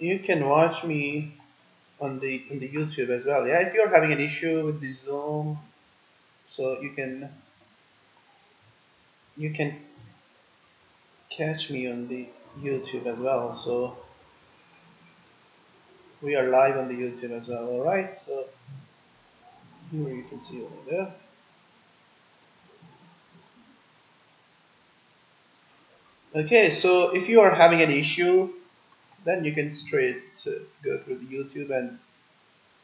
you can watch me on the on the YouTube as well. Yeah, if you're having an issue with the Zoom, so you can you can catch me on the YouTube as well. So we are live on the YouTube as well. All right, so here you can see over there. Okay, so if you are having an issue, then you can straight go through the YouTube and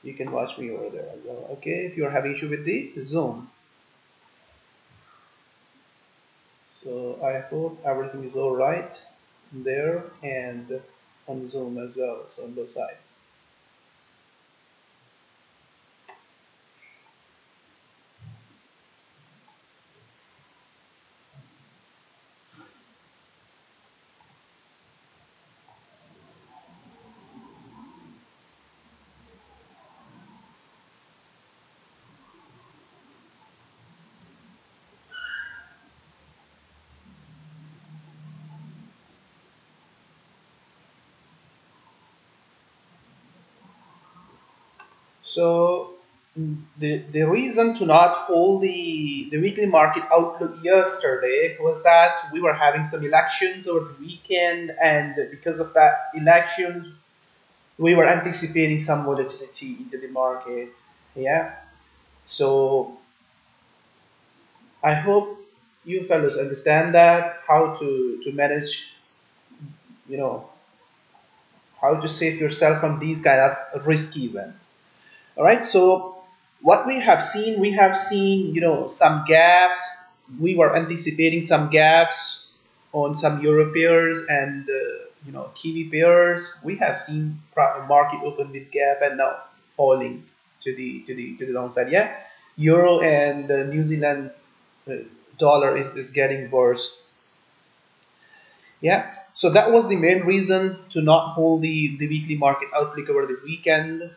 you can watch me over there as well. Okay, if you are having issue with the Zoom. So I hope everything is all right there and on Zoom as well, so on both sides. So the the reason to not hold the the weekly market outlook yesterday was that we were having some elections over the weekend, and because of that elections, we were anticipating some volatility into the market. Yeah. So I hope you fellows understand that how to to manage, you know, how to save yourself from these kind of risky events all right so what we have seen we have seen you know some gaps. We were anticipating some gaps on some euro pairs and uh, you know kiwi pairs. We have seen market open with gap and now falling to the to the to the downside. Yeah euro and uh, new zealand uh, dollar is, is getting worse. Yeah so that was the main reason to not hold the the weekly market outlook over the weekend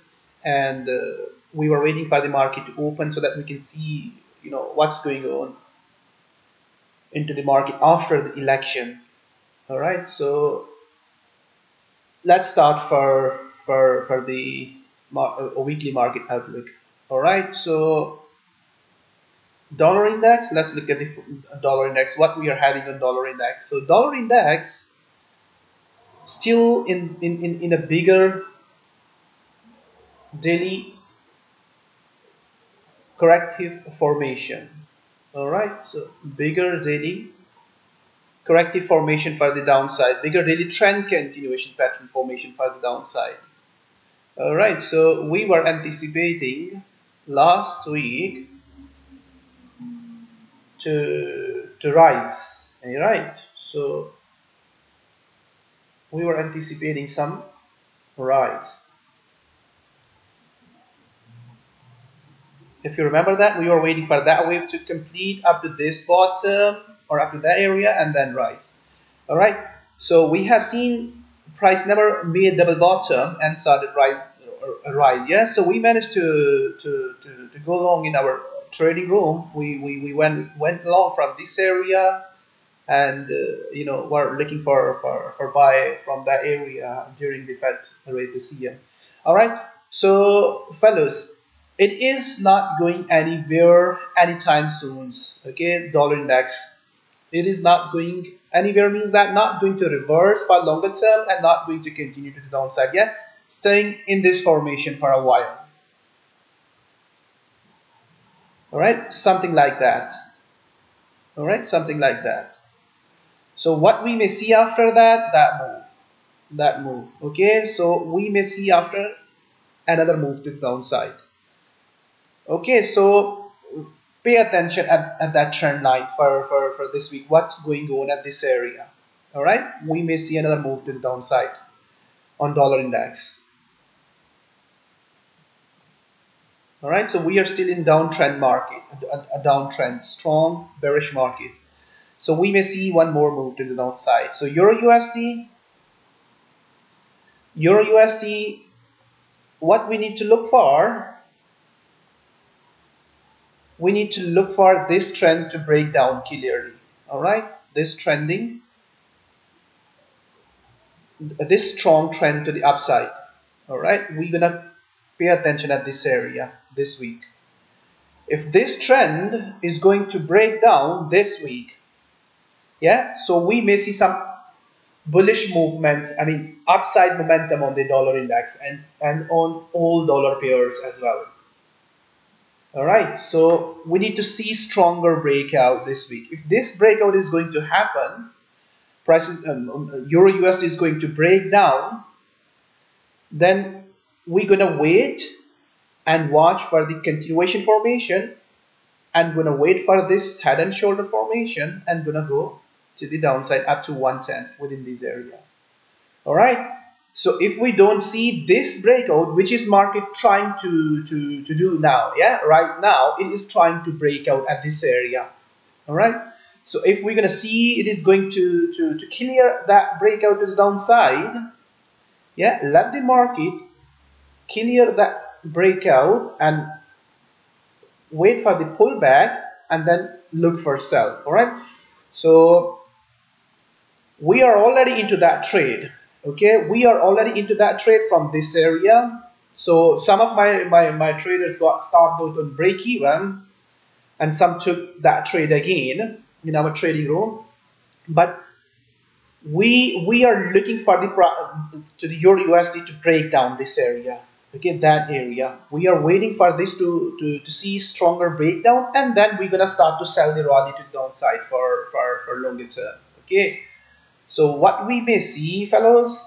and uh, we were waiting for the market to open so that we can see you know what's going on into the market after the election. All right so let's start for for for the a weekly market outlook. All right so dollar index let's look at the dollar index what we are having on dollar index. So dollar index still in in in, in a bigger daily corrective formation. All right so bigger daily corrective formation for the downside. Bigger daily trend continuation pattern formation for the downside. All right so we were anticipating last week to to rise right? So we were anticipating some rise if you remember that we were waiting for that wave to complete up to this bottom or up to that area and then rise. All right so we have seen price never made double bottom and started rise uh, rise yeah? So we managed to to to, to go long in our trading room. We we, we went went long from this area and uh, you know we're looking for, for for buy from that area during the fed rate this year. All right so fellows it is not going anywhere anytime soon okay? Dollar index. It is not going anywhere means that not going to reverse for longer term and not going to continue to the downside yet staying in this formation for a while. All right something like that. All right something like that. So what we may see after that? That move. That move okay? So we may see after another move to the downside okay so pay attention at, at that trend line for, for, for this week. What's going on at this area? All right we may see another move to the downside on dollar index. All right so we are still in downtrend market a, a downtrend strong bearish market. So we may see one more move to the downside. So euro usd euro usd what we need to look for we need to look for this trend to break down clearly all right this trending this strong trend to the upside. All right, we're gonna pay attention at this area this week. If this trend is going to break down this week, yeah, so we may see some bullish movement, I mean upside momentum on the dollar index and, and on all dollar pairs as well. All right, so we need to see stronger breakout this week. If this breakout is going to happen, prices um, um Euro USD is going to break down, then we're gonna wait and watch for the continuation formation and gonna wait for this head and shoulder formation and gonna go to the downside up to 110 within these areas. All right. So if we don't see this breakout, which is market trying to, to, to do now, yeah, right now, it is trying to break out at this area. All right. So if we're going to see it is going to, to, to clear that breakout to the downside, yeah, let the market clear that breakout and wait for the pullback and then look for sell. All right. So we are already into that trade okay we are already into that trade from this area. So some of my my, my traders got stopped out on break even and some took that trade again in our trading room. But we we are looking for the to the euro usd to break down this area. Okay that area. We are waiting for this to to, to see stronger breakdown and then we're gonna start to sell the rally to the downside for for for longer term. Okay so what we may see, fellows,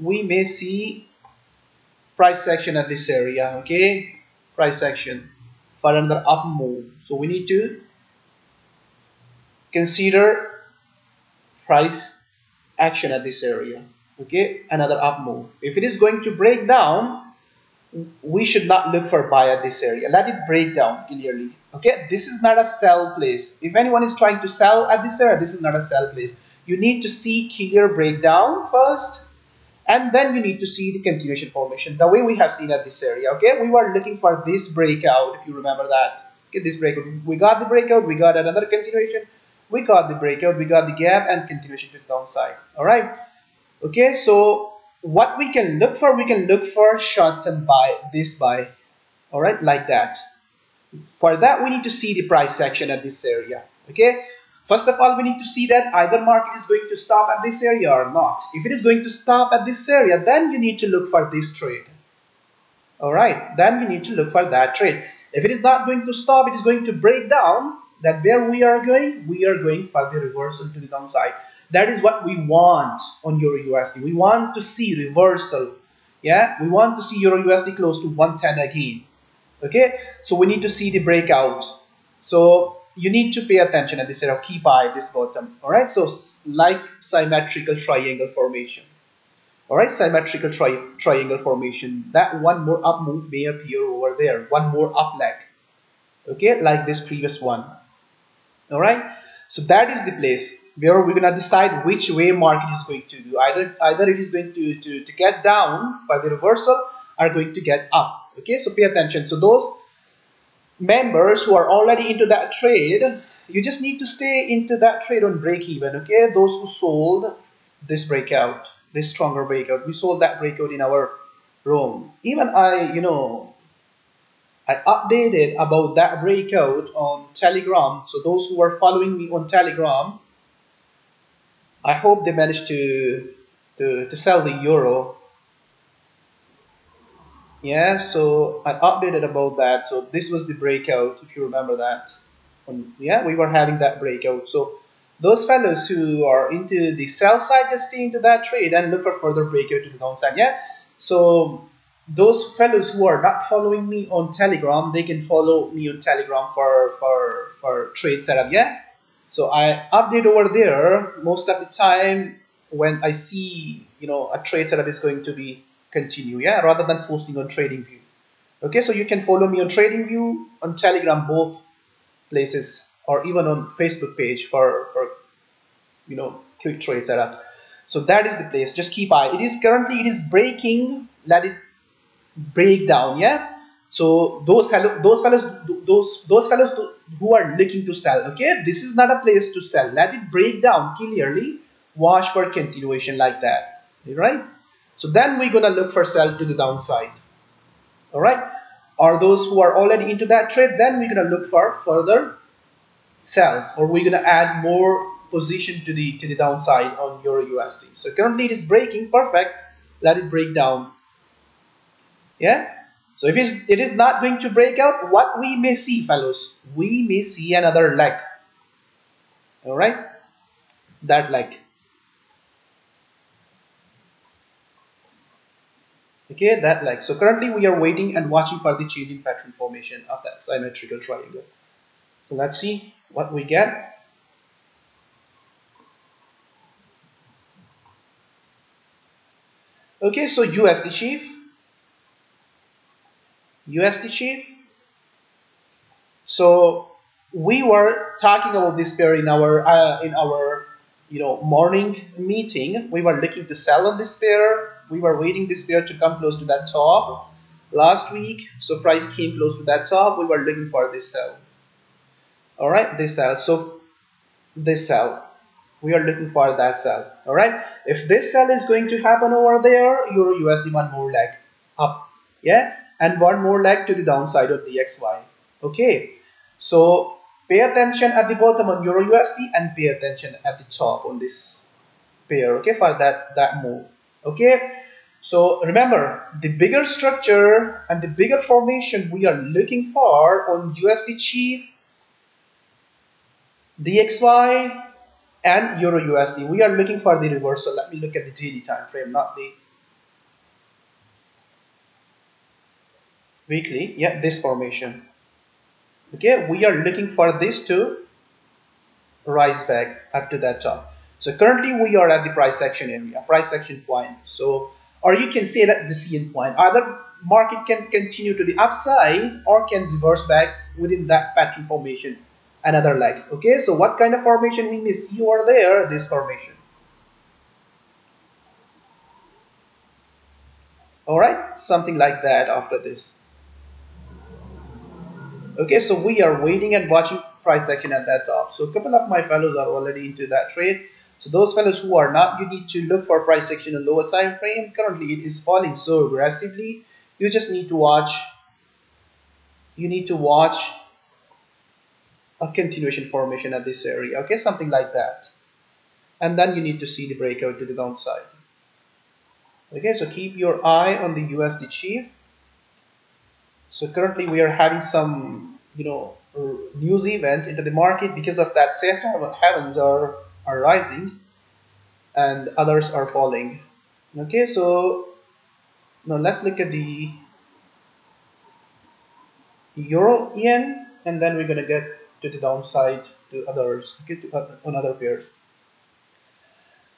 we may see price action at this area, okay? Price action for another up move. So we need to consider price action at this area, okay? Another up move. If it is going to break down, we should not look for buy at this area. Let it break down clearly, okay? This is not a sell place. If anyone is trying to sell at this area, this is not a sell place you need to see clear breakdown first and then you need to see the continuation formation. The way we have seen at this area okay? We were looking for this breakout if you remember that. Okay this breakout. We got the breakout we got another continuation. We got the breakout we got the gap and continuation to the downside all right? Okay so what we can look for we can look for short term buy this buy. All right? Like that. For that we need to see the price action at this area. Okay First of all, we need to see that either market is going to stop at this area or not. If it is going to stop at this area, then you need to look for this trade. Alright, then we need to look for that trade. If it is not going to stop, it is going to break down, that where we are going, we are going for the reversal to the downside. That is what we want on Euro USD. We want to see reversal. Yeah, we want to see Euro USD close to 110 again. Okay, so we need to see the breakout. So you need to pay attention at this area of keep eye this bottom. All right? So like symmetrical triangle formation. All right? Symmetrical tri triangle formation. That one more up move may appear over there. One more up leg. Okay? Like this previous one. All right? So that is the place where we're gonna decide which way market is going to do. Either either it is going to to, to get down by the reversal are going to get up. Okay? So pay attention. So those members who are already into that trade, you just need to stay into that trade on break even, okay? Those who sold this breakout, this stronger breakout, we sold that breakout in our room. Even I, you know, I updated about that breakout on Telegram. So those who are following me on Telegram, I hope they managed to to, to sell the euro yeah so I updated about that. So this was the breakout if you remember that. Yeah we were having that breakout. So those fellows who are into the sell side just stay into that trade and look for further breakout to the downside. Yeah so those fellows who are not following me on telegram they can follow me on telegram for for for trade setup. Yeah so i update over there. Most of the time when i see you know a trade setup is going to be continue yeah rather than posting on TradingView okay so you can follow me on TradingView on Telegram both places or even on Facebook page for for you know quick trade setup so that is the place. Just keep eye. It is currently it is breaking. Let it break down yeah? So those those fellows those those fellows who are looking to sell okay? This is not a place to sell. Let it break down clearly. Watch for continuation like that. Right? So then we're gonna look for sell to the downside. All right. Or those who are already into that trade, then we're gonna look for further sells, or we're gonna add more position to the to the downside on Euro USD. So currently it is breaking, perfect. Let it break down. Yeah. So if it's, it is not going to break out, what we may see, fellows, we may see another leg. All right, that leg. Okay that like so currently we are waiting and watching for the changing pattern formation of that symmetrical triangle. So let's see what we get. Okay so USD chief USD chief so we were talking about this pair in our uh, in our you know morning meeting. We were looking to sell on this pair we were waiting this pair to come close to that top. Last week so price came close to that top. We were looking for this sell all right this sell so this sell we are looking for that sell all right. If this sell is going to happen over there euro usd one more leg up. Yeah? And one more leg to the downside of the xy okay. So pay attention at the bottom on euro usd and pay attention at the top on this pair. Okay for that that move. Okay so remember, the bigger structure and the bigger formation we are looking for on USD Chief, DXY, and Euro USD. We are looking for the reversal. Let me look at the daily time frame, not the weekly. Yeah, this formation. Okay, we are looking for this to rise back up to that top. So currently we are at the price action area, price action point. So or you can say that the ceiling point. Either market can continue to the upside or can reverse back within that pattern formation. Another leg. Okay so what kind of formation we may see over there this formation. All right something like that after this. Okay so we are waiting and watching price action at that top. So a couple of my fellows are already into that trade so those fellows who are not, you need to look for price action in lower time frame. Currently, it is falling so aggressively. You just need to watch. You need to watch a continuation formation at this area. Okay, something like that. And then you need to see the breakout to the downside. Okay, so keep your eye on the USD chief. So currently we are having some, you know, news event into the market because of that safe havens are are rising and others are falling. Okay so now let's look at the euro yen and then we're to get to the downside to others to other, on other pairs.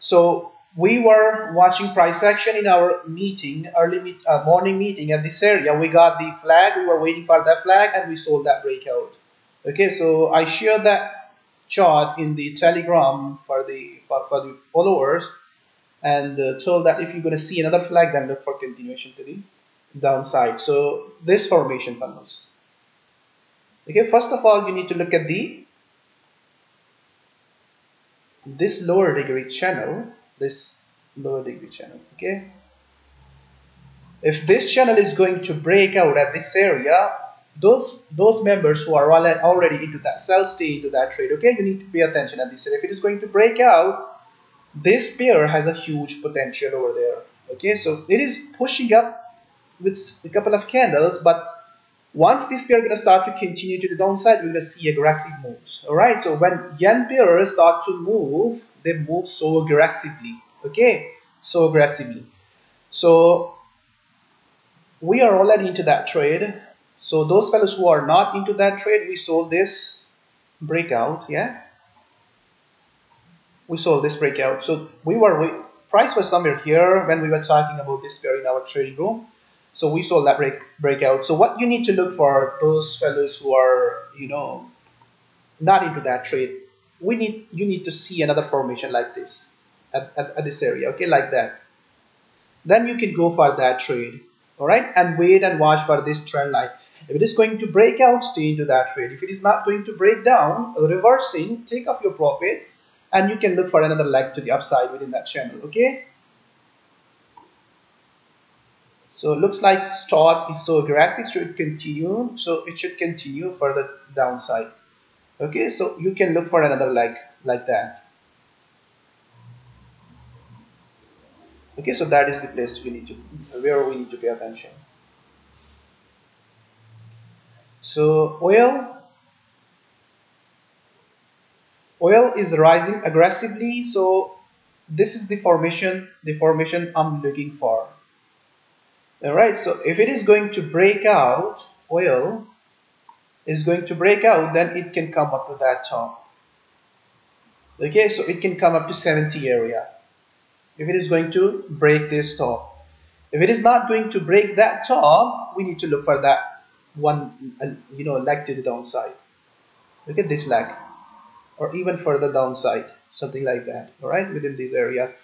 So we were watching price action in our meeting early meet, uh, morning meeting at this area. We got the flag we were waiting for that flag and we sold that breakout. Okay so i shared that chart in the telegram for the for, for the followers and uh, told that if you're going to see another flag then look for continuation to the downside. So this formation panels okay first of all you need to look at the this lower degree channel this lower degree channel okay? If this channel is going to break out at this area those those members who are already into that sell stay into that trade okay you need to pay attention. At this if it is going to break out this pair has a huge potential over there okay? So it is pushing up with a couple of candles but once this pair is going to start to continue to the downside we're going to see aggressive moves all right so when yen pairs start to move they move so aggressively okay? So aggressively. So we are already into that trade so those fellows who are not into that trade, we sold this breakout, yeah. We sold this breakout. So we were we, price was somewhere here when we were talking about this pair in our trading room. So we sold that break breakout. So what you need to look for those fellows who are, you know, not into that trade, we need you need to see another formation like this at, at, at this area, okay, like that. Then you can go for that trade, all right, and wait and watch for this trend line. If it is going to break out, stay into that trade. If it is not going to break down, reversing, take off your profit and you can look for another leg to the upside within that channel, okay? so it looks like stock is so aggressive should continue so it should continue further downside okay so you can look for another leg like that okay so that is the place we need to where we need to pay attention so oil oil is rising aggressively. So this is the formation the formation I'm looking for. Alright so if it is going to break out oil is going to break out then it can come up to that top. Okay so it can come up to 70 area. If it is going to break this top. If it is not going to break that top we need to look for that one uh, you know leg to the downside. Look at this leg or even further downside something like that all right within these areas.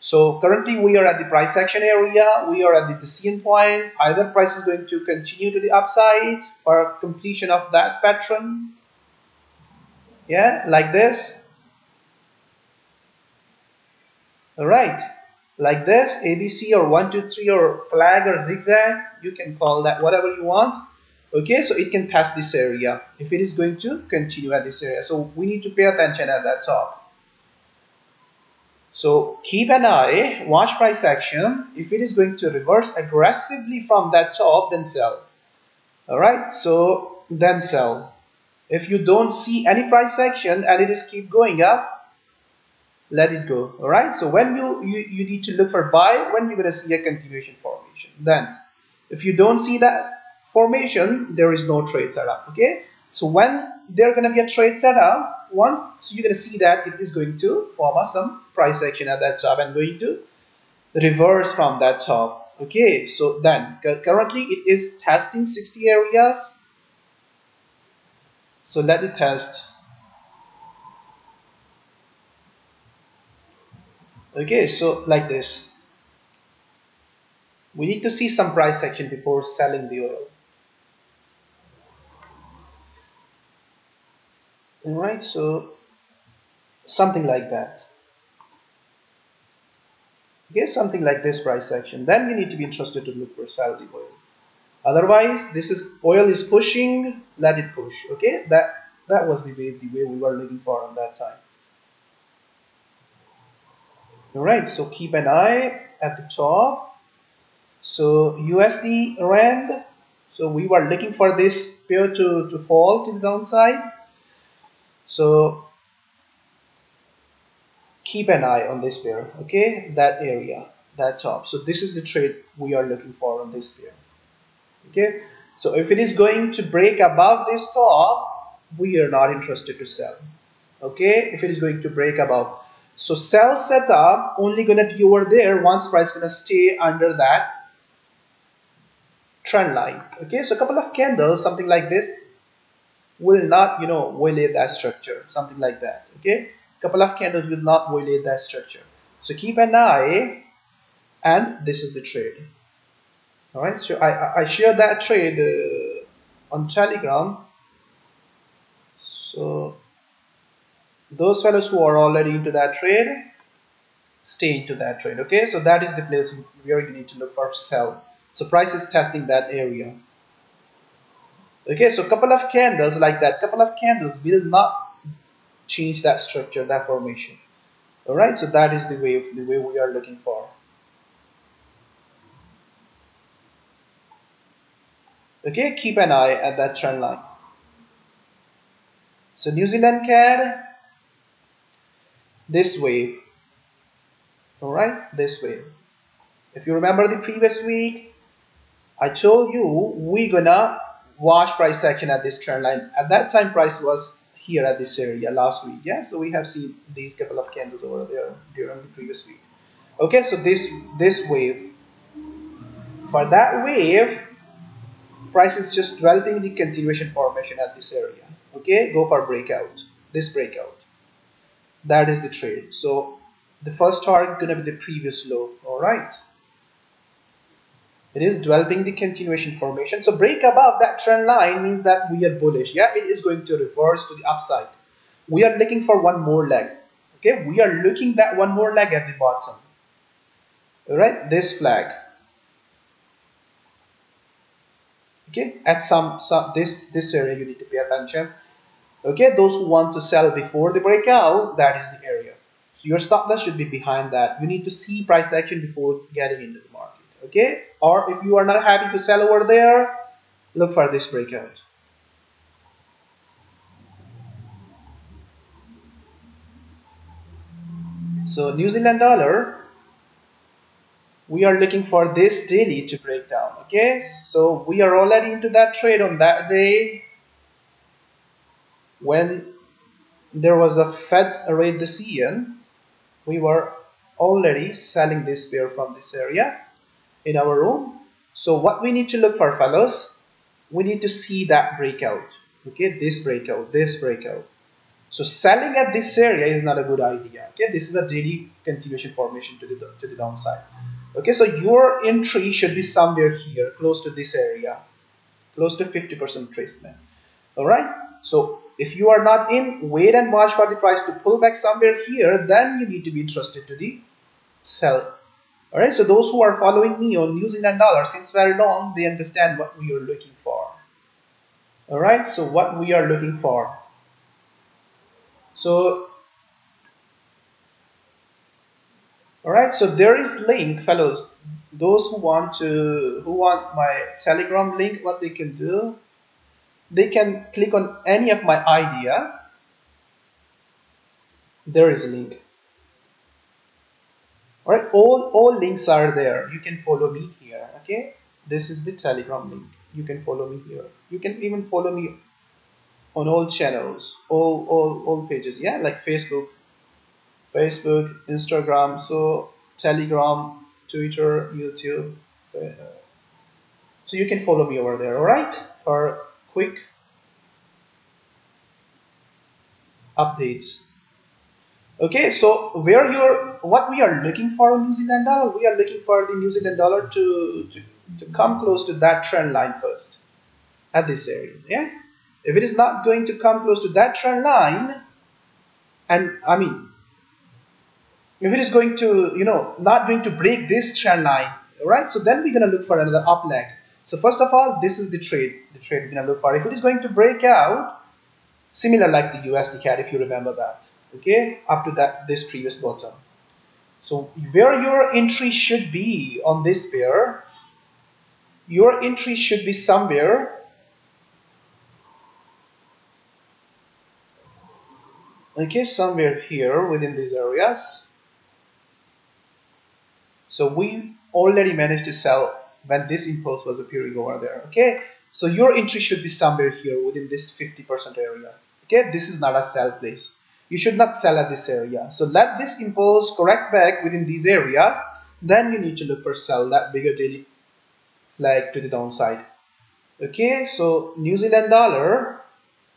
So currently we are at the price action area. We are at the decision point. Either price is going to continue to the upside or completion of that pattern. Yeah like this. All right like this ABC or one two three or flag or zigzag you can call that whatever you want okay so it can pass this area. If it is going to continue at this area. So we need to pay attention at that top. So keep an eye watch price action. If it is going to reverse aggressively from that top then sell. All right so then sell. If you don't see any price action and it is keep going up let it go. All right so when you you, you need to look for buy when you're going to see a continuation formation. Then if you don't see that formation there is no trade setup okay? So when there's to be a trade setup once so you're to see that it is going to form some price action at that top and going to reverse from that top okay? So then currently it is testing 60 areas. So let it test. Okay so like this. We need to see some price action before selling the oil all right? So something like that. Okay something like this price action then you need to be interested to look for the oil. Otherwise this is oil is pushing let it push okay? That that was the way the way we were looking for on that time. All right so keep an eye at the top. So USD rand. So we were looking for this pair to, to fall to the downside so keep an eye on this pair okay? That area that top. So this is the trade we are looking for on this pair okay? So if it is going to break above this top we are not interested to sell okay? If it is going to break above. So sell setup only to be over there once price to stay under that trend line. Okay, so a couple of candles, something like this, will not, you know, violate that structure, something like that. Okay, couple of candles will not violate that structure. So keep an eye, and this is the trade. All right, so I I share that trade uh, on Telegram. So those fellows who are already into that trade stay into that trade okay so that is the place where you need to look for sell so price is testing that area okay so a couple of candles like that. Couple of candles will not change that structure that formation. All right so that is the way the way we are looking for. Okay keep an eye at that trend line. So New Zealand CAD this way. All right this way. If you remember the previous week I told you we gonna watch price action at this trend line. At that time price was here at this area last week. Yeah so we have seen these couple of candles over there during the previous week. Okay so this this wave for that wave price is just developing the continuation formation at this area. Okay go for breakout this breakout. That is the trade. So the first target gonna be the previous low. All right it is developing the continuation formation. So break above that trend line means that we are bullish. Yeah it is going to reverse to the upside. We are looking for one more leg. Okay we are looking that one more leg at the bottom. All right this flag. Okay at some some this this area you need to pay attention. Okay those who want to sell before the breakout that is the area. So your stop loss should be behind that. You need to see price action before getting into the market okay? Or if you are not happy to sell over there look for this breakout. So New Zealand dollar we are looking for this daily to break down okay? So we are already into that trade on that day when there was a Fed rate decision. We were already selling this pair from this area in our room. So what we need to look for fellows we need to see that breakout. Okay this breakout this breakout. So selling at this area is not a good idea. Okay this is a daily continuation formation to the to the downside. Okay so your entry should be somewhere here close to this area close to 50% retracement all right so if you are not in wait and watch for the price to pull back somewhere here then you need to be interested to the sell all right so those who are following me on New Zealand dollar since very long they understand what we are looking for. All right so what we are looking for. So all right so there is link fellows. Those who want to who want my telegram link what they can do they can click on any of my idea. There is a link all right all all links are there you can follow me here okay this is the telegram link you can follow me here you can even follow me on all channels all all all pages yeah like facebook Facebook, Instagram, so Telegram, Twitter, YouTube. Uh, so you can follow me over there, all right? For quick updates. Okay, so where you're, what we are looking for in New Zealand dollar, we are looking for the New Zealand dollar to, to, to come close to that trend line first at this area, yeah? If it is not going to come close to that trend line, and I mean, if it is going to, you know, not going to break this trend line, right? So then we're going to look for another up leg. So first of all, this is the trade, the trade we're going to look for. If it is going to break out, similar like the USD CAD, if you remember that, okay, up to that, this previous bottom. So where your entry should be on this pair, your entry should be somewhere okay somewhere here within these areas so we already managed to sell when this impulse was appearing over there. Okay. So your entry should be somewhere here within this 50% area. Okay. This is not a sell place. You should not sell at this area. So let this impulse correct back within these areas. Then you need to look for sell that bigger daily flag to the downside. Okay. So New Zealand dollar,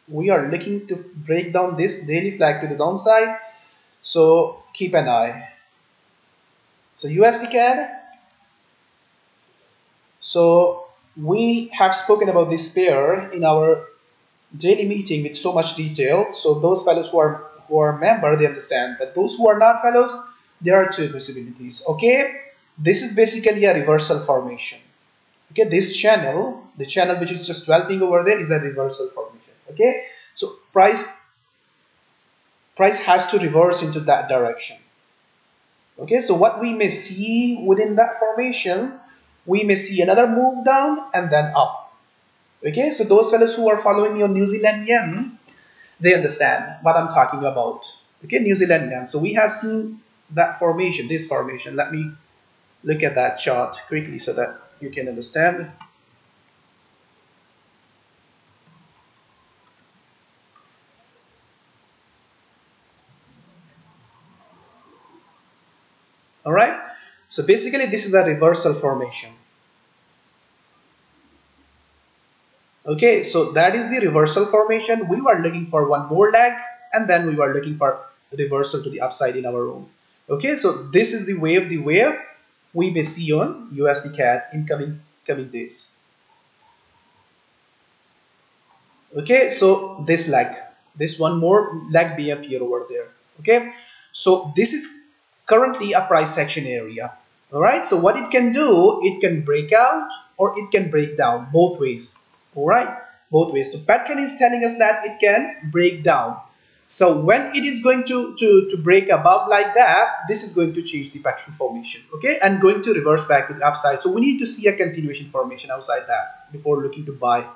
we are looking to break down this daily flag to the downside. So keep an eye. So USD CAD. So we have spoken about this pair in our daily meeting with so much detail. So those fellows who are who are member, they understand. But those who are not fellows, there are two possibilities. Okay, this is basically a reversal formation. Okay, this channel, the channel which is just developing over there, is a reversal formation. Okay, so price price has to reverse into that direction. Okay, so what we may see within that formation, we may see another move down and then up. Okay, so those fellows who are following on New Zealand yen, they understand what I'm talking about. Okay, New Zealand yen. So we have seen that formation, this formation. Let me look at that chart quickly so that you can understand. all right so basically this is a reversal formation okay so that is the reversal formation we were looking for one more leg and then we were looking for reversal to the upside in our room okay so this is the wave of the wave we may see on USD CAD in coming coming days okay so this leg this one more leg may appear over there okay so this is currently a price action area. All right, so what it can do, it can break out or it can break down both ways. All right both ways so pattern is telling us that it can break down so when it is going to, to, to break above like that, this is going to change the pattern formation, okay? And going to reverse back to the upside. So we need to see a continuation formation outside that before looking to buy,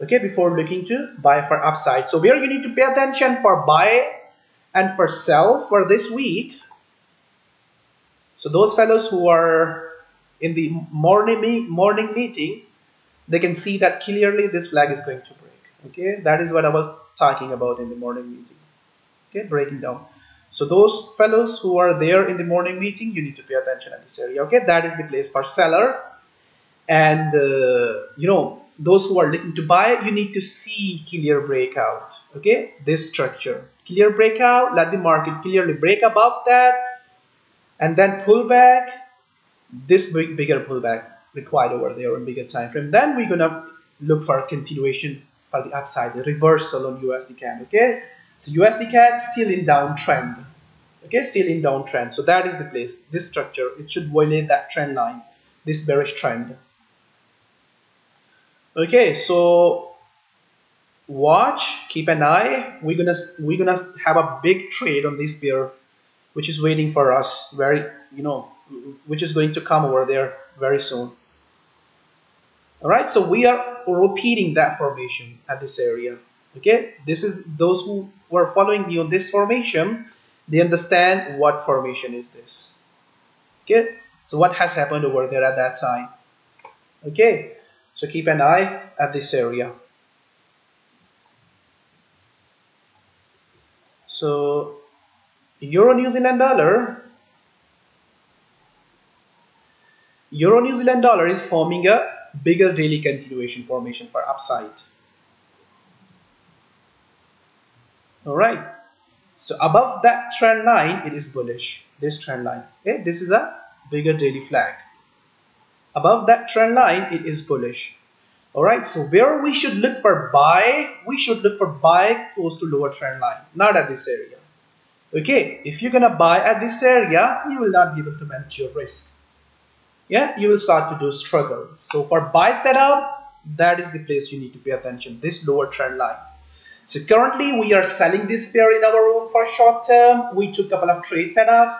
okay? Before looking to buy for upside. So where you need to pay attention for buy and for sell for this week. So those fellows who are in the morning, morning meeting, they can see that clearly this flag is going to break. Okay? That is what I was talking about in the morning meeting. Okay? Breaking down. So those fellows who are there in the morning meeting you need to pay attention at this area. Okay? That is the place for seller. And uh, you know those who are looking to buy you need to see clear breakout. Okay? This structure. Clear breakout. Let the market clearly break above that. And then pull back. This big bigger pullback required over there in bigger time frame then we're gonna look for a continuation for the upside, the reversal on USD CAD. Okay, so USD CAD still in downtrend. Okay, still in downtrend. So that is the place. This structure it should violate that trend line, this bearish trend. Okay, so watch, keep an eye. We're gonna we're gonna have a big trade on this pair, which is waiting for us. Very you know, which is going to come over there very soon. All right, so we are repeating that formation at this area. Okay this is those who were following me on this formation they understand what formation is this. Okay so what has happened over there at that time? Okay so keep an eye at this area. So euro new zealand dollar euro new zealand dollar is forming a bigger daily continuation formation for upside. Alright, so above that trend line, it is bullish, this trend line. Okay, this is a bigger daily flag. Above that trend line, it is bullish. Alright, so where we should look for buy, we should look for buy close to lower trend line, not at this area. Okay, if you're gonna buy at this area, you will not be able to manage your risk yeah you will start to do struggle. So for buy setup that is the place you need to pay attention this lower trend line. So currently we are selling this pair in our room for short term. We took a couple of trade setups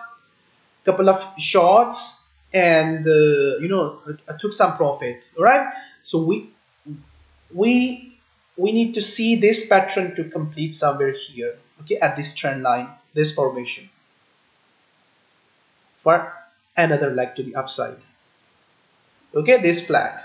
couple of shorts and uh, you know I took some profit all right so we we we need to see this pattern to complete somewhere here okay at this trend line this formation. For another leg to the upside okay this flag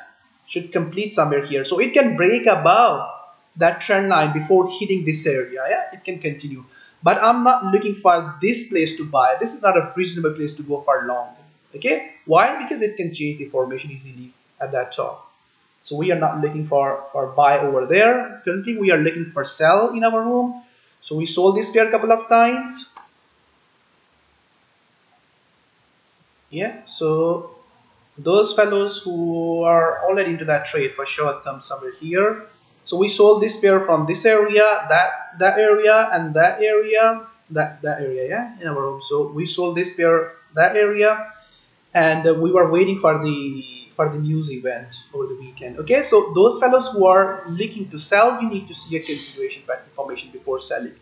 should complete somewhere here. So it can break above that trend line before hitting this area. Yeah it can continue. But i'm not looking for this place to buy. This is not a reasonable place to go for long. Okay? Why? Because it can change. The formation easily at that top. So we are not looking for for buy over there. Currently we are looking for sell in our room. So we sold this pair a couple of times. Yeah so those fellows who are already into that trade for short term somewhere here. So we sold this pair from this area that that area and that area that that area yeah in our room so we sold this pair that area and uh, we were waiting for the for the news event over the weekend okay? So those fellows who are looking to sell you need to see a continuation pattern formation before selling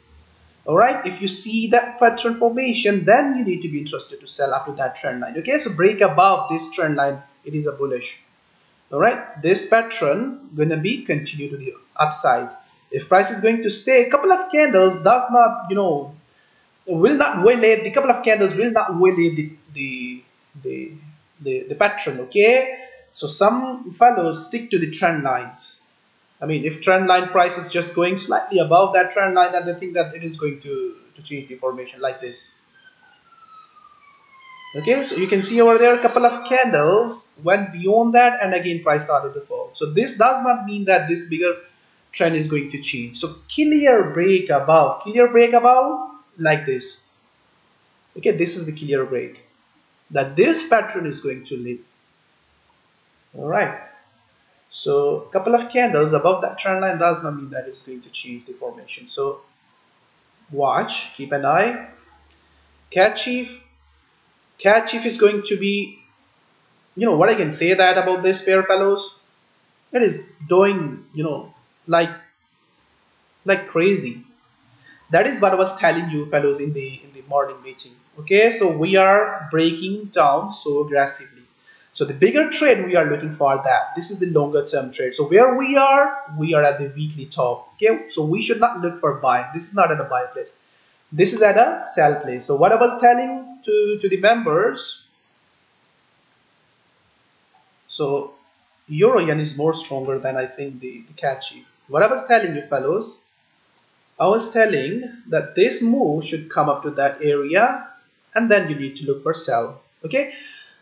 all right if you see that pattern formation then you need to be interested to sell up to that trend line. Okay so break above this trend line. It is a bullish. All right this pattern gonna be continue to the upside. If price is going to stay a couple of candles does not you know will not violate the couple of candles will not violate the the the, the, the pattern okay? So some fellows stick to the trend lines I mean, if trend line price is just going slightly above that trend line, then they think that it is going to, to change the formation like this. Okay, so you can see over there a couple of candles went beyond that and again price started to fall. So this does not mean that this bigger trend is going to change. So clear break above, clear break above like this. Okay, this is the clear break that this pattern is going to lead. All right. So a couple of candles above that trend line does not mean that it's going to change the formation. So watch, keep an eye. CAD chief, CAD chief is going to be, you know what I can say that about this pair fellows. it is doing you know like like crazy that is what i was telling you fellows in the in the morning meeting okay so we are breaking down so aggressively so the bigger trade we are looking for that. This is the longer term trade. So where we are we are at the weekly top okay? So we should not look for buy this is not at a buy place. This is at a sell place. So what i was telling to to the members so euro yen is more stronger than i think the the chief. What i was telling you fellows i was telling that this move should come up to that area and then you need to look for sell okay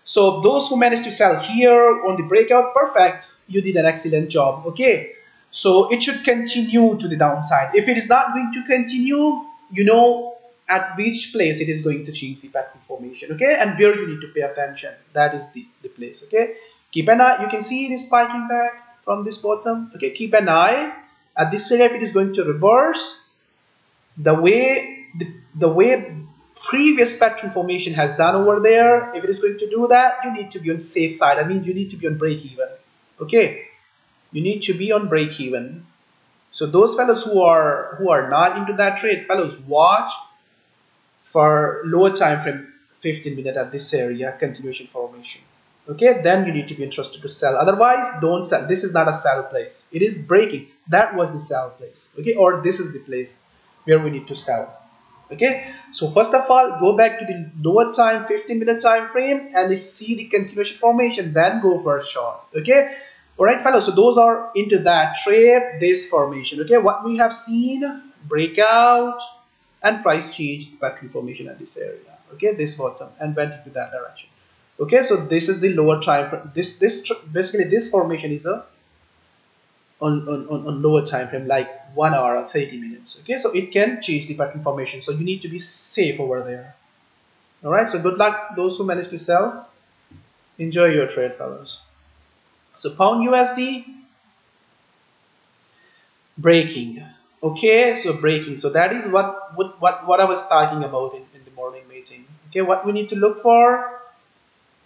so those who managed to sell here on the breakout, perfect. You did an excellent job. Okay. So it should continue to the downside. If it is not going to continue, you know at which place it is going to change the pattern formation. Okay. And where you need to pay attention. That is the, the place. Okay. Keep an eye. You can see it is spiking back from this bottom. Okay. Keep an eye at this area if it is going to reverse the way the, the way previous pattern formation has done over there. If it is going to do that you need to be on safe side. I mean you need to be on break even. Okay? You need to be on break even. So those fellows who are who are not into that trade fellows watch for lower time frame 15 minute at this area continuation formation. Okay? Then you need to be interested to sell. Otherwise don't sell. This is not a sell place. It is breaking. That was the sell place. Okay? Or this is the place where we need to sell okay? So first of all go back to the lower time 15 minute time frame and if see the continuation formation then go for a short okay? All right fellows so those are into that trade this formation. Okay? What we have seen breakout and price change pattern formation at this area. Okay? This bottom and went into that direction. Okay? So this is the lower time this this basically this formation is a on, on, on lower time frame like one hour or 30 minutes okay? So it can change the pattern formation so you need to be safe over there. All right so good luck those who manage to sell. Enjoy your trade fellows so pound USD breaking okay? So breaking so that is what what what, what I was talking about in, in the morning meeting okay? What we need to look for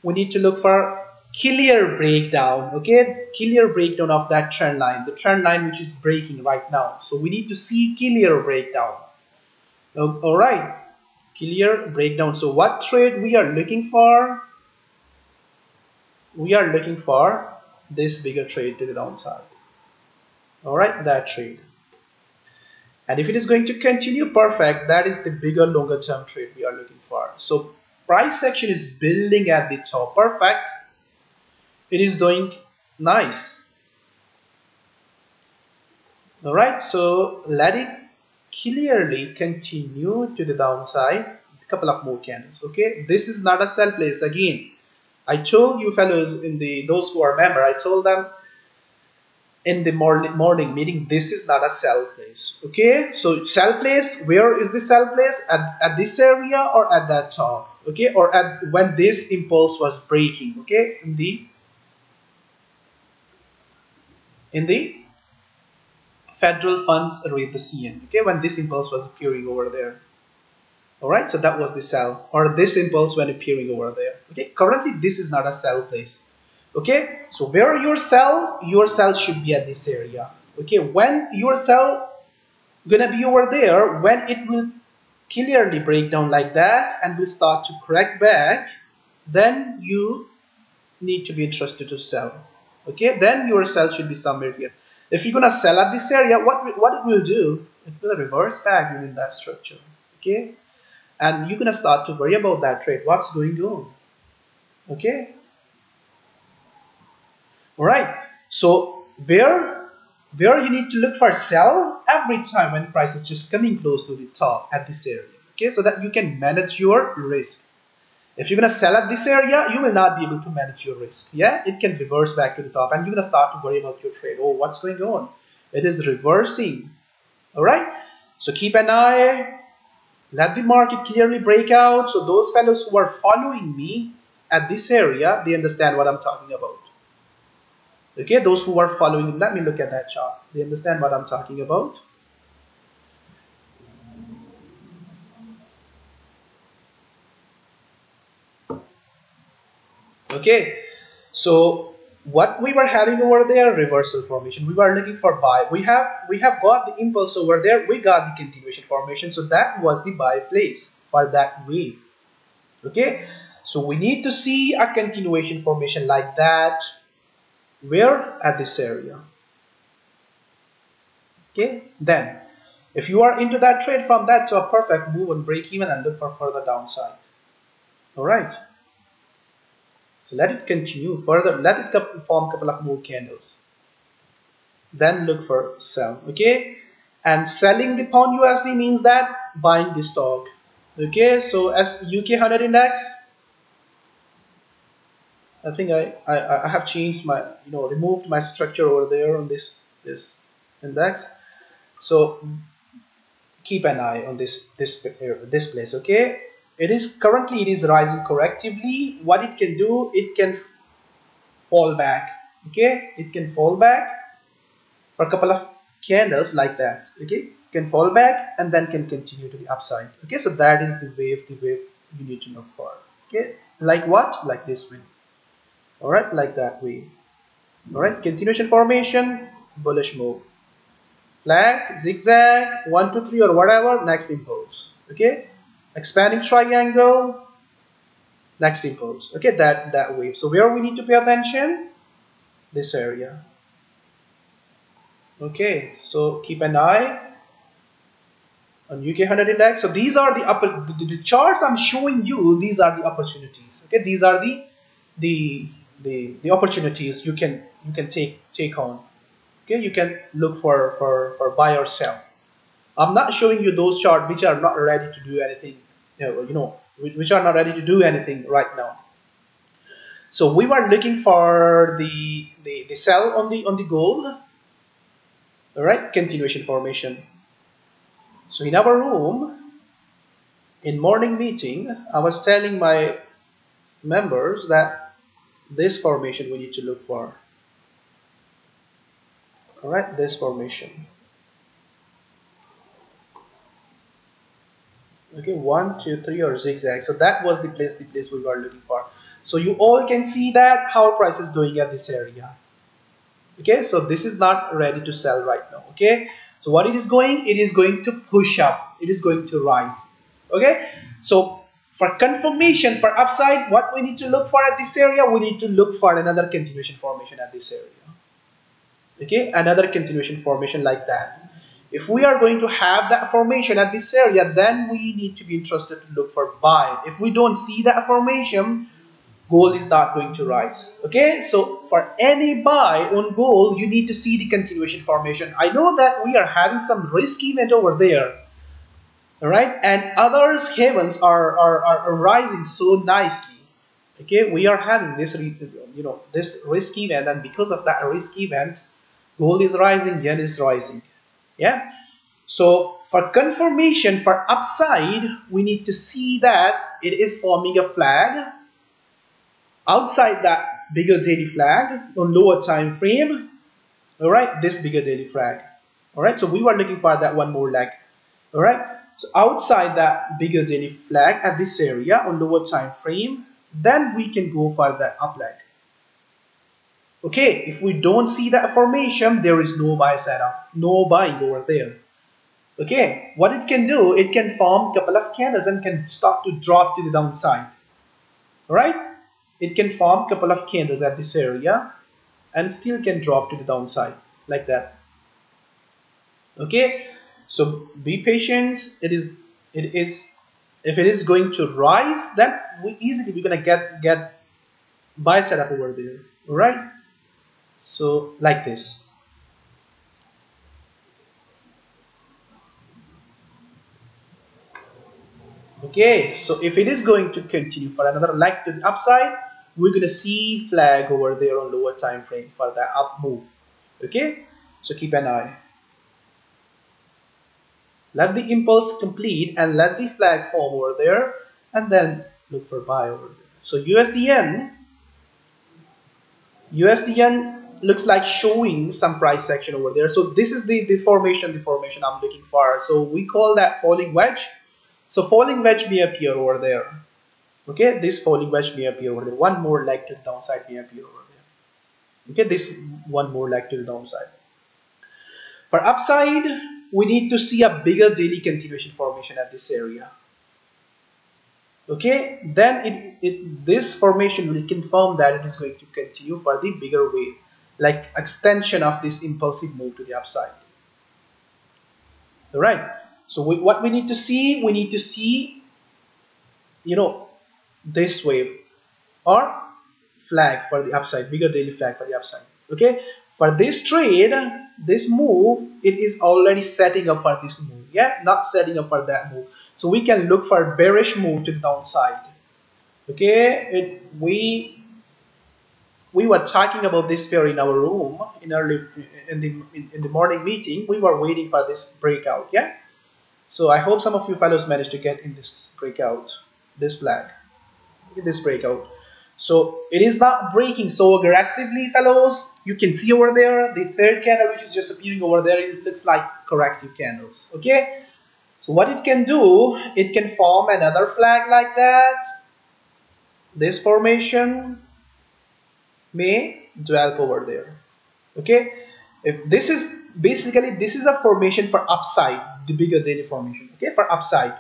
we need to look for clear breakdown okay? Clear breakdown of that trend line. The trend line which is breaking right now. So we need to see clear breakdown. All right. Clear breakdown. So what trade we are looking for? We are looking for this bigger trade to the downside. All right that trade. And if it is going to continue perfect that is the bigger longer term trade we are looking for. So price action is building at the top. Perfect it is doing nice. All right so let it clearly continue to the downside. Couple of more candles okay? This is not a sell place again. I told you fellows in the those who are member i told them in the morning morning meeting this is not a sell place okay? So sell place where is the sell place? At, at this area or at that top okay? Or at when this impulse was breaking okay? In the in the federal funds rate, the CN, okay, when this impulse was appearing over there. All right, so that was the sell or this impulse when appearing over there. Okay, currently this is not a sell place. Okay, so where your sell, your sell should be at this area. Okay, when your sell gonna be over there, when it will clearly break down like that and will start to correct back, then you need to be interested to sell okay then your sell should be somewhere here. If you're gonna sell at this area what what it will do it will reverse back within that structure okay? And you're gonna start to worry about that trade what's going on okay? All right so where where you need to look for sell every time when price is just coming close to the top at this area okay? So that you can manage your risk if you're going to sell at this area, you will not be able to manage your risk. Yeah, it can reverse back to the top and you're going to start to worry about your trade. Oh, what's going on? It is reversing. All right. So keep an eye. Let the market clearly break out. So those fellows who are following me at this area, they understand what I'm talking about. Okay, those who are following, let me look at that chart. They understand what I'm talking about. Okay? So what we were having over there reversal formation. We were looking for buy. We have we have got the impulse over there. We got the continuation formation. So that was the buy place for that wave okay? So we need to see a continuation formation like that. Where? At this area. Okay? Then if you are into that trade from that to a perfect move and break even and look for further downside. All right so let it continue further. Let it form a couple of more candles. Then look for sell okay? And selling the pound USD means that buying the stock okay? So as UK 100 index I think I, I, I have changed my you know removed my structure over there on this this index. So keep an eye on this this uh, this place okay it is currently it is rising correctively. What it can do it can fall back. Okay? It can fall back for a couple of candles like that. Okay? Can fall back and then can continue to the upside. Okay? So that is the wave the wave you need to look for. Okay? Like what? Like this way all right like that way all right continuation formation. Bullish move. Flag zigzag one two three or whatever. Next impulse. Okay expanding triangle. Next impulse. Okay that that wave. So where we need to pay attention? This area. Okay so keep an eye on UK 100 index. So these are the upper the, the charts I'm showing you these are the opportunities. Okay these are the the the, the opportunities you can you can take take on. Okay you can look for for for buy or sell i'm not showing you those charts which are not ready to do anything you know, which are not ready to do anything right now. So we were looking for the the, the sell on the on the gold. All right continuation formation. So in our room in morning meeting i was telling my members that this formation we need to look for. All right this formation okay one two three or zigzag. So that was the place the place we were looking for. So you all can see that how price is doing at this area. Okay so this is not ready to sell right now okay? So what it is going it is going to push up. It is going to rise okay? So for confirmation for upside, what we need to look for at this area, we need to look for another continuation formation at this area. Okay, another continuation formation like that. If we are going to have that formation at this area, then we need to be interested to look for buy. If we don't see that formation, gold is not going to rise. Okay, so for any buy on gold, you need to see the continuation formation. I know that we are having some risk event over there right and others heavens are, are, are rising so nicely okay we are having this you know this risk event and because of that risk event gold is rising yen is rising yeah? So for confirmation for upside we need to see that it is forming a flag. Outside that bigger daily flag on lower time frame all right this bigger daily flag. All right so we were looking for that one more leg all right so outside that bigger daily flag at this area on lower time frame, then we can go for that up leg. Okay, if we don't see that formation, there is no buy setup, no buying over there. Okay, what it can do, it can form a couple of candles and can start to drop to the downside. Alright, it can form a couple of candles at this area and still can drop to the downside like that. Okay, so be patient. It is it is if it is going to rise, then we easily we're gonna get get buy setup over there. Alright? So like this. Okay, so if it is going to continue for another leg to the upside, we're gonna see flag over there on lower time frame for the up move. Okay, so keep an eye. Let the impulse complete and let the flag over there and then look for buy over there. So USDN, USDN looks like showing some price section over there. So this is the, the formation, the formation I'm looking for. So we call that falling wedge. So falling wedge may appear over there. Okay, this falling wedge may appear over there. One more leg to the downside may appear over there. Okay, this one more leg to the downside. For upside, we need to see a bigger daily continuation formation at this area. Okay, then it, it this formation will confirm that it is going to continue for the bigger wave, like extension of this impulsive move to the upside. All right. So we, what we need to see, we need to see, you know, this wave or flag for the upside, bigger daily flag for the upside. Okay. For this trade, this move, it is already setting up for this move. Yeah, not setting up for that move. So we can look for bearish move to the downside. Okay, it, we we were talking about this pair in our room in early in the in, in the morning meeting. We were waiting for this breakout. Yeah. So I hope some of you fellows managed to get in this breakout, this flag, in this breakout. So it is not breaking so aggressively, fellows. You can see over there, the third candle which is just appearing over there is looks like corrective candles. Okay. So what it can do, it can form another flag like that. This formation may dwell over there. Okay. If this is basically this is a formation for upside the bigger daily formation. Okay? For upside.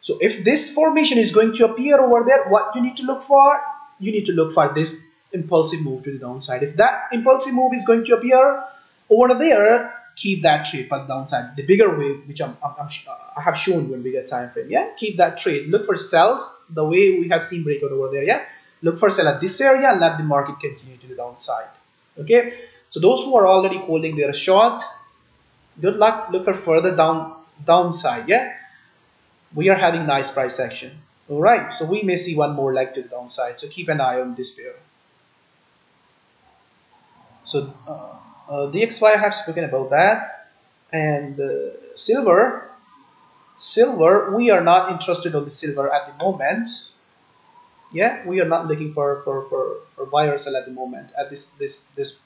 So if this formation is going to appear over there what you need to look for? You need to look for this impulsive move to the downside. If that impulsive move is going to appear over there keep that trade for the downside. The bigger wave which I'm, I'm, I'm i have shown when bigger time frame yeah? Keep that trade. Look for sells the way we have seen breakout over there yeah look for sell at this area and let the market continue to the downside. Okay? So those who are already holding their short good luck. Look for further down downside yeah? We are having nice price action. All right? So we may see one more leg to the downside. So keep an eye on this pair. So uh, uh, DXY I have spoken about that. And uh, silver. Silver we are not interested on the silver at the moment yeah we are not looking for for for, for buy or sell at the moment at this this this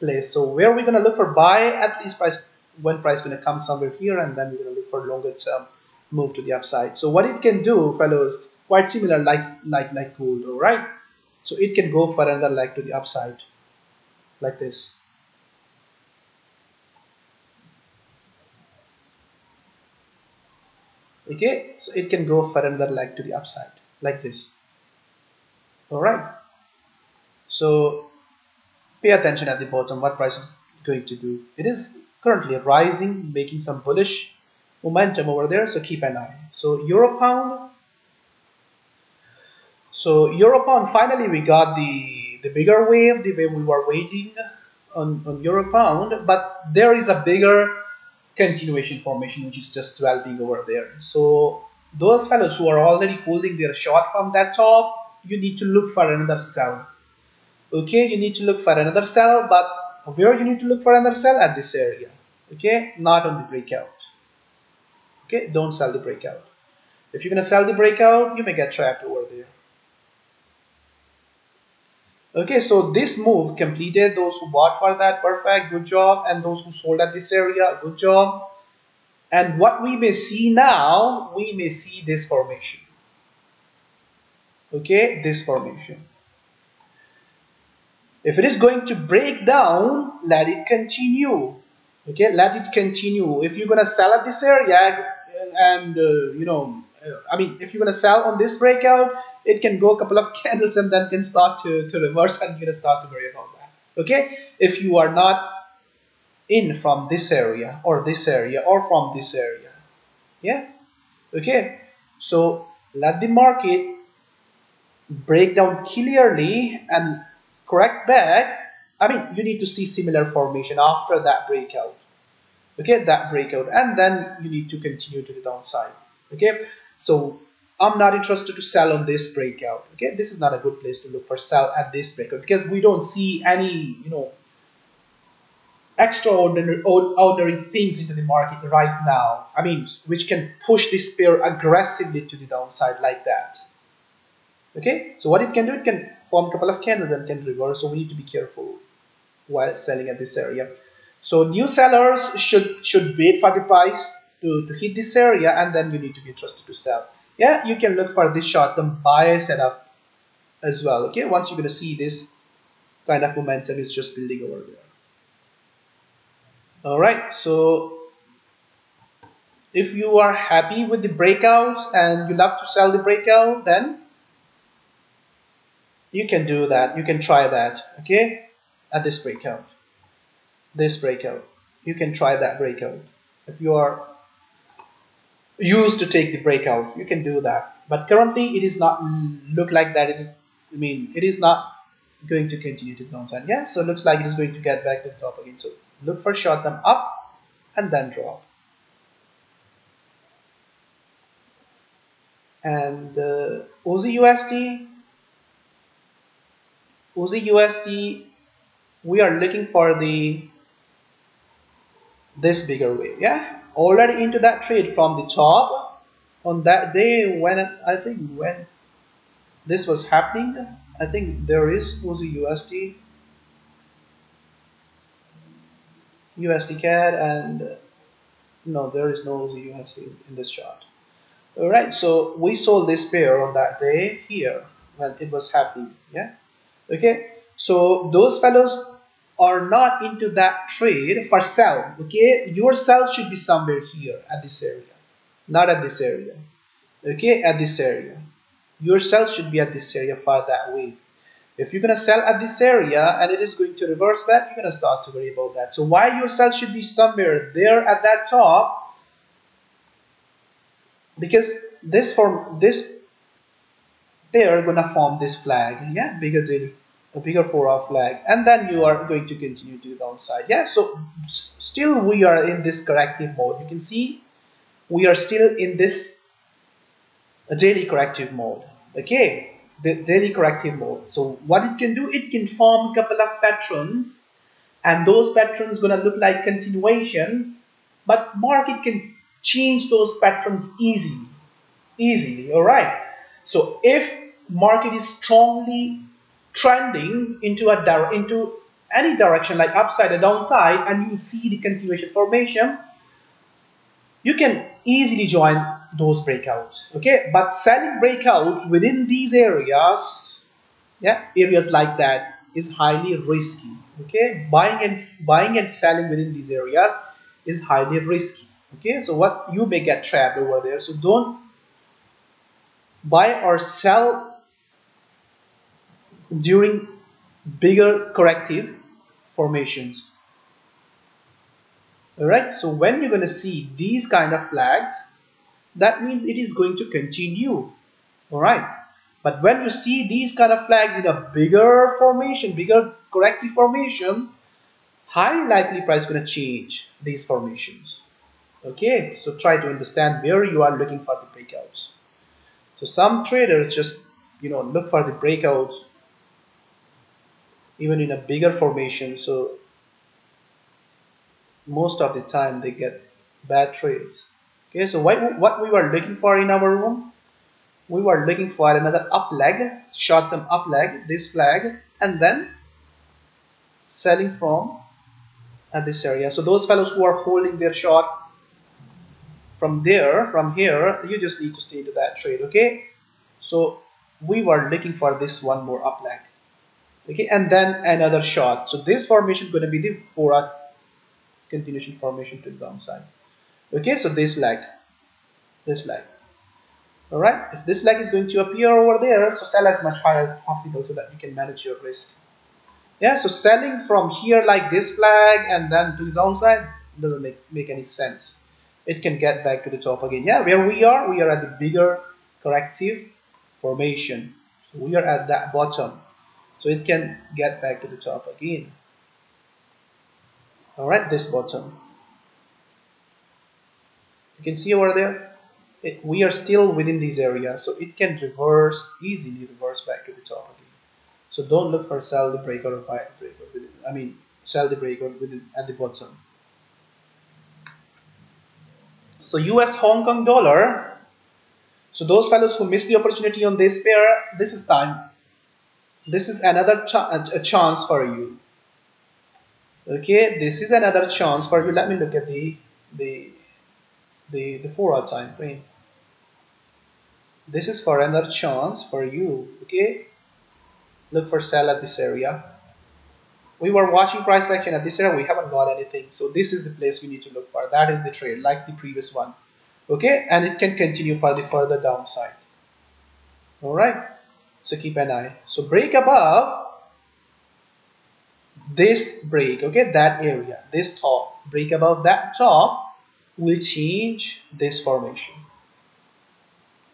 place. So where are we going to look for buy at least price when price going to come somewhere here and then we're going to look for longer term move to the upside. So what it can do fellows quite similar like like like gold all right so it can go another leg to the upside like this. Okay? So it can go another leg to the upside like this all right so pay attention at the bottom what price is going to do it is currently rising, making some bullish momentum over there. So keep an eye. So euro pound. So euro pound. Finally, we got the the bigger wave, the way we were waiting on on euro pound, but there is a bigger continuation formation which is just developing over there. So those fellows who are already holding their short from that top, you need to look for another sell. Okay, you need to look for another sell, but where you need to look for another sell at this area. Okay not on the breakout. Okay don't sell the breakout. If you're gonna sell the breakout you may get trapped over there. Okay so this move completed. Those who bought for that perfect good job. And those who sold at this area good job. And what we may see now we may see this formation okay this formation if it is going to break down, let it continue. Okay, let it continue. If you're gonna sell at this area and uh, you know, I mean, if you're gonna sell on this breakout, it can go a couple of candles and then can start to, to reverse and you're gonna start to worry about that. Okay, if you are not in from this area or this area or from this area, yeah, okay. So let the market break down clearly and correct back, I mean, you need to see similar formation after that breakout. Okay, that breakout, and then you need to continue to the downside. Okay, so I'm not interested to sell on this breakout. Okay, this is not a good place to look for sell at this breakout because we don't see any, you know, extraordinary ordinary things into the market right now. I mean, which can push this pair aggressively to the downside like that. Okay, so what it can do, it can form a couple of candles and can reverse. So we need to be careful while selling at this area. So new sellers should should wait for the price to, to hit this area and then you need to be interested to sell. Yeah, you can look for this short-term buy setup as well. Okay, once you're gonna see this kind of momentum is just building over there. All right, so if you are happy with the breakouts and you love to sell the breakout, then you can do that. You can try that, okay, at this breakout. This breakout. You can try that breakout. If you are used to take the breakout, you can do that. But currently, it is not look like that. It is, I mean, it is not going to continue to downside. Yeah, so it looks like it is going to get back to the top again. So look for short term up and then drop. And uh, Aussie USD, we are looking for the this bigger wave. Yeah, already into that trade from the top. On that day when I think when this was happening I think there is Aussie USD USD CAD and no there is no Aussie USD in this chart. Alright so we sold this pair on that day here when it was happening yeah okay? So those fellows are not into that trade for sell okay? Your sell should be somewhere here at this area not at this area okay? At this area. Your sell should be at this area for that wave if you're to sell at this area and it is going to reverse back you're to start to worry about that. So why your sell should be somewhere there at that top? Because this form this pair gonna form this flag yeah bigger daily a bigger four hour flag and then you are going to continue to the downside yeah. So still we are in this corrective mode. You can see we are still in this uh, daily corrective mode okay? The daily corrective mode. So what it can do it can form a couple of patterns and those patterns gonna look like continuation but market can change those patterns easily easily all right so if market is strongly trending into a into any direction like upside or downside and you see the continuation formation you can easily join those breakouts okay? But selling breakouts within these areas yeah areas like that is highly risky okay? Buying and buying and selling within these areas is highly risky okay? So what you may get trapped over there. So don't buy or sell during bigger corrective formations. Alright, so when you're going to see these kind of flags, that means it is going to continue. Alright, but when you see these kind of flags in a bigger formation, bigger corrective formation, highly likely price going to change these formations. Okay, so try to understand where you are looking for the breakouts. So some traders just, you know, look for the breakouts even in a bigger formation so most of the time they get bad trades okay so what, what we were looking for in our room? We were looking for another up leg short-term up leg this flag and then selling from at this area. So those fellows who are holding their short from there from here you just need to stay to that trade okay? So we were looking for this one more up leg okay and then another shot. So this formation going to be the four continuation formation to the downside. Okay so this leg this leg all right if this leg is going to appear over there so sell as much high as possible so that you can manage your risk. Yeah so selling from here like this flag and then to the downside doesn't make, make any sense. It can get back to the top again. Yeah where we are we are at the bigger corrective formation. So we are at that bottom so it can get back to the top again. All right this bottom. You can see over there? It, we are still within these areas so it can reverse easily reverse back to the top again. So don't look for sell the breakout or buy the breakout within, I mean sell the breakout within at the bottom. So US Hong Kong dollar. So those fellows who missed the opportunity on this pair this is time this is another a chance for you. Okay this is another chance for you. Let me look at the the the, the four hour time frame. This is for another chance for you. Okay look for sell at this area. We were watching price action at this area. We haven't got anything. So this is the place we need to look for. That is the trade like the previous one. Okay and it can continue for the further downside. All right so keep an eye. So break above this break okay that area this top. Break above that top will change this formation.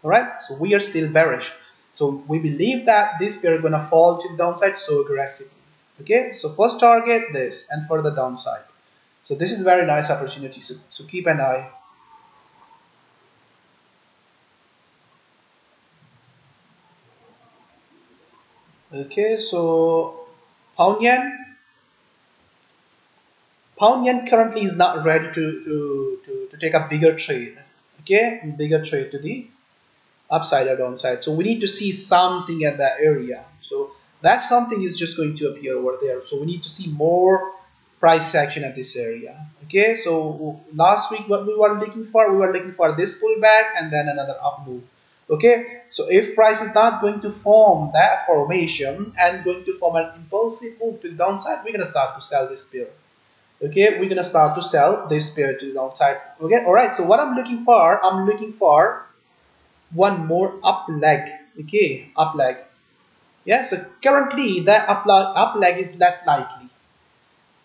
All right so we are still bearish. So we believe that this we are gonna fall to the downside so aggressively okay? So first target this and for the downside. So this is very nice opportunity. So, so keep an eye okay so pound yen. Pound yen currently is not ready to, to, to, to take a bigger trade. Okay bigger trade to the upside or downside. So we need to see something at that area. So that something is just going to appear over there. So we need to see more price action at this area. Okay so last week what we were looking for we were looking for this pullback and then another up move okay? So if price is not going to form that formation and going to form an impulsive move to the downside we're going to start to sell this pair. Okay? We're gonna start to sell this pair to the downside. Okay? All right so what i'm looking for i'm looking for one more up leg. Okay? Up leg. Yeah? So currently the up leg, up leg is less likely.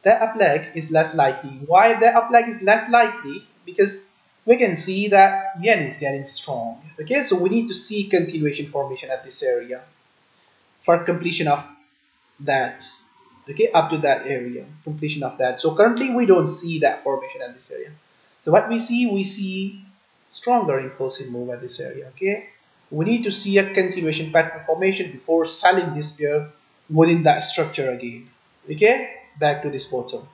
The up leg is less likely. Why the up leg is less likely? Because we can see that yen is getting strong. Okay so we need to see continuation formation at this area for completion of that. Okay up to that area completion of that. So currently we don't see that formation at this area. So what we see we see stronger impulsive move at this area. Okay we need to see a continuation pattern formation before selling this pair within that structure again. Okay back to this bottom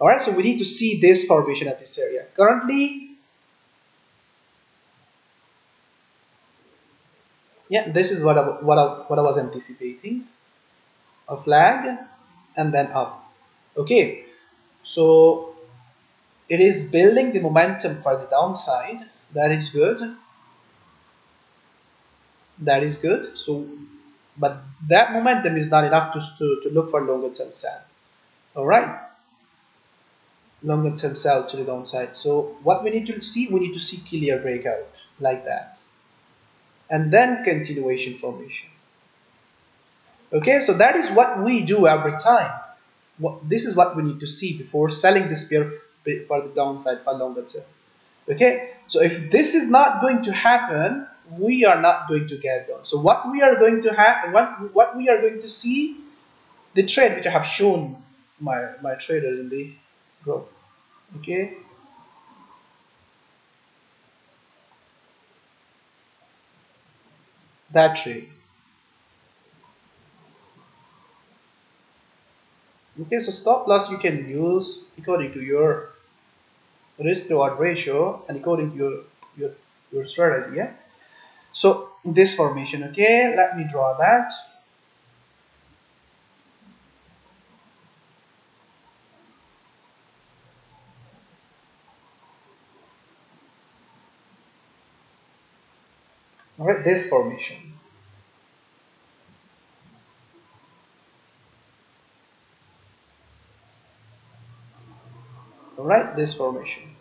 all right so we need to see this formation at this area. Currently yeah this is what I, what I, what I was anticipating. A flag and then up. Okay so it is building the momentum for the downside. That is good. That is good. So but that momentum is not enough to, to, to look for longer term sell all right longer term sell to the downside. So what we need to see we need to see clear breakout like that. And then continuation formation. Okay so that is what we do every time. What, this is what we need to see before selling this pair for the downside for longer term. Okay so if this is not going to happen we are not going to get done. So what we are going to have what what we are going to see the trade which i have shown my my traders in the group okay. That trade okay so stop loss you can use according to your risk reward ratio and according to your your, your strategy yeah? So this formation okay? Let me draw that right this formation. Right this formation.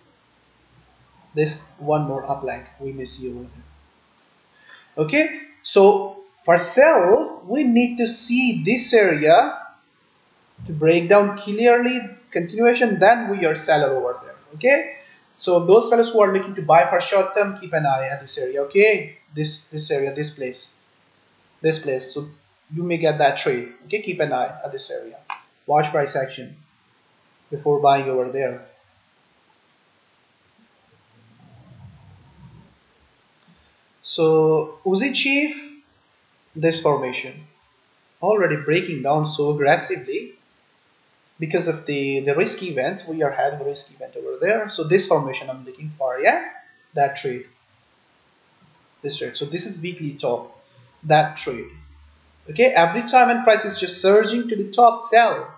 This one more up leg we may see over here okay so for sell we need to see this area to break down clearly continuation then we are seller over there okay so those fellows who are looking to buy for short term keep an eye at this area okay? This this area this place. This place. So you may get that trade okay? Keep an eye at this area. Watch price action before buying over there. So Aussie Chief, this formation, already breaking down so aggressively because of the, the risk event. We are having a risk event over there. So this formation I'm looking for, yeah, that trade. This trade. So this is weekly top, that trade. Okay, every time when price is just surging to the top, sell.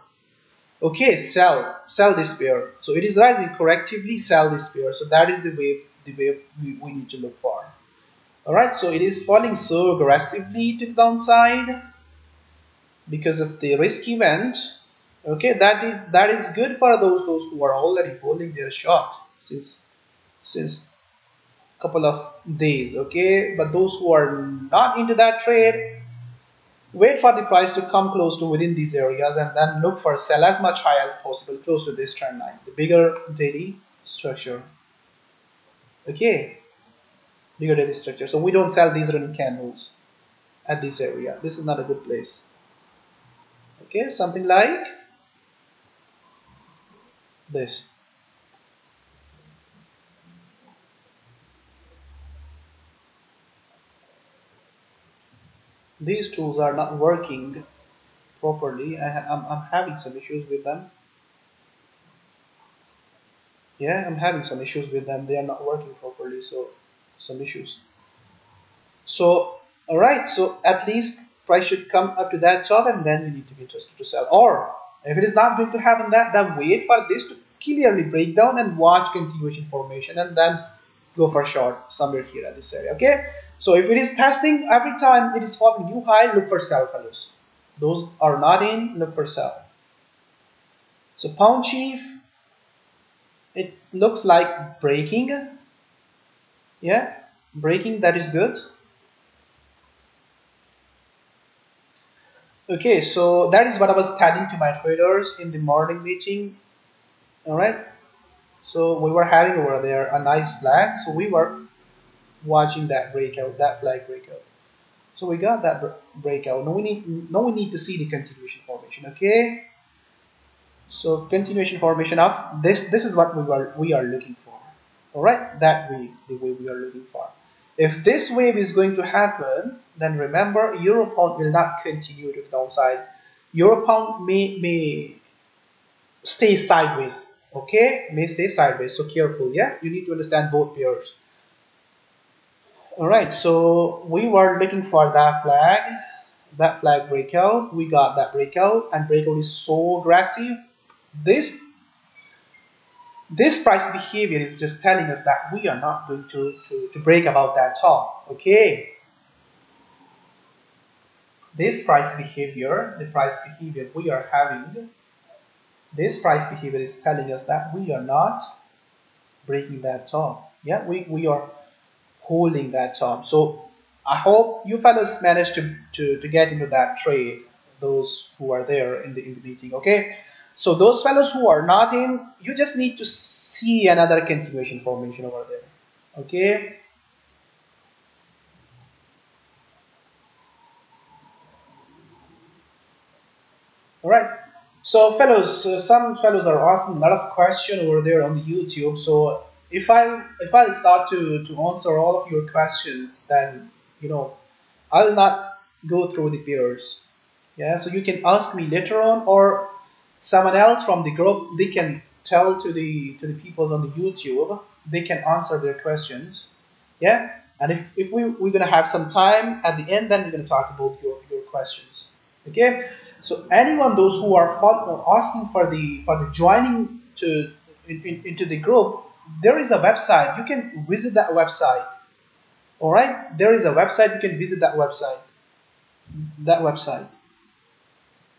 Okay, sell, sell this pair. So it is rising correctively, sell this pair. So that is the way the way we, we need to look for. Alright, so it is falling so aggressively to the downside because of the risk event. Okay that is that is good for those those who are already holding their shot since since couple of days okay? But those who are not into that trade wait for the price to come close to within these areas and then look for sell as much high as possible close to this trend line. The bigger daily structure okay? Bigger daily structure. So we don't sell these running candles at this area. This is not a good place. Okay something like this. These tools are not working properly. I am I'm having some issues with them. Yeah I'm having some issues with them. They are not working properly so some issues. So alright so at least price should come up to that. Top and then you need to be interested to sell. Or if it is not going to happen that then wait for this to clearly break down and watch continuation formation and then go for short somewhere here at this area okay so if it is testing every time it is forming new high, look for sell fellows. Those are not in, look for sell. So pound chief, it looks like breaking. Yeah, breaking, that is good. Okay, so that is what I was telling to my traders in the morning meeting. All right. So we were having over there a nice flag. So we were watching that breakout, that flag breakout. So we got that breakout. Now we need now we need to see the continuation formation. Okay. So continuation formation of this this is what we are we are looking for. All right, that wave the way we are looking for. If this wave is going to happen, then remember euro pound will not continue to the downside. Euro pound may may stay sideways. Okay, may stay sideways. So careful. Yeah, you need to understand both pairs. Alright, so we were looking for that flag, that flag breakout. We got that breakout and breakout is so aggressive. This this price behavior is just telling us that we are not going to, to, to break above that top. Okay. This price behavior, the price behavior we are having, this price behavior is telling us that we are not breaking that top. Yeah, we, we are holding that top. So I hope you fellows managed to, to, to get into that trade, those who are there in the, in the meeting, okay? So those fellows who are not in, you just need to see another continuation formation over there, okay? All right. So fellows, uh, some fellows are asking a lot of questions over there on the YouTube. So if I if I start to to answer all of your questions, then you know I'll not go through the pairs. Yeah, so you can ask me later on, or someone else from the group they can tell to the to the people on the YouTube. They can answer their questions. Yeah, and if, if we, we're gonna have some time at the end, then we're gonna talk about your, your questions. Okay, so anyone those who are asking for the for the joining to in, in, into the group, there is a website. You can visit that website. All right there is a website. You can visit that website. That website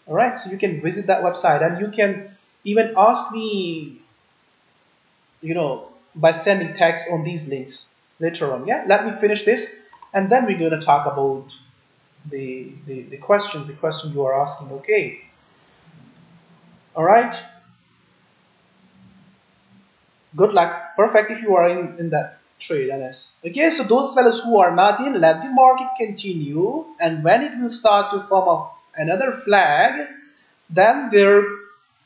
all right so you can visit that website and you can even ask me you know by sending text on these links later on. Yeah let me finish this and then we're going to talk about the, the the question the question you are asking okay? All right good luck. Perfect if you are in, in that trade NS okay so those fellows who are not in let the market continue and when it will start to form up another flag then there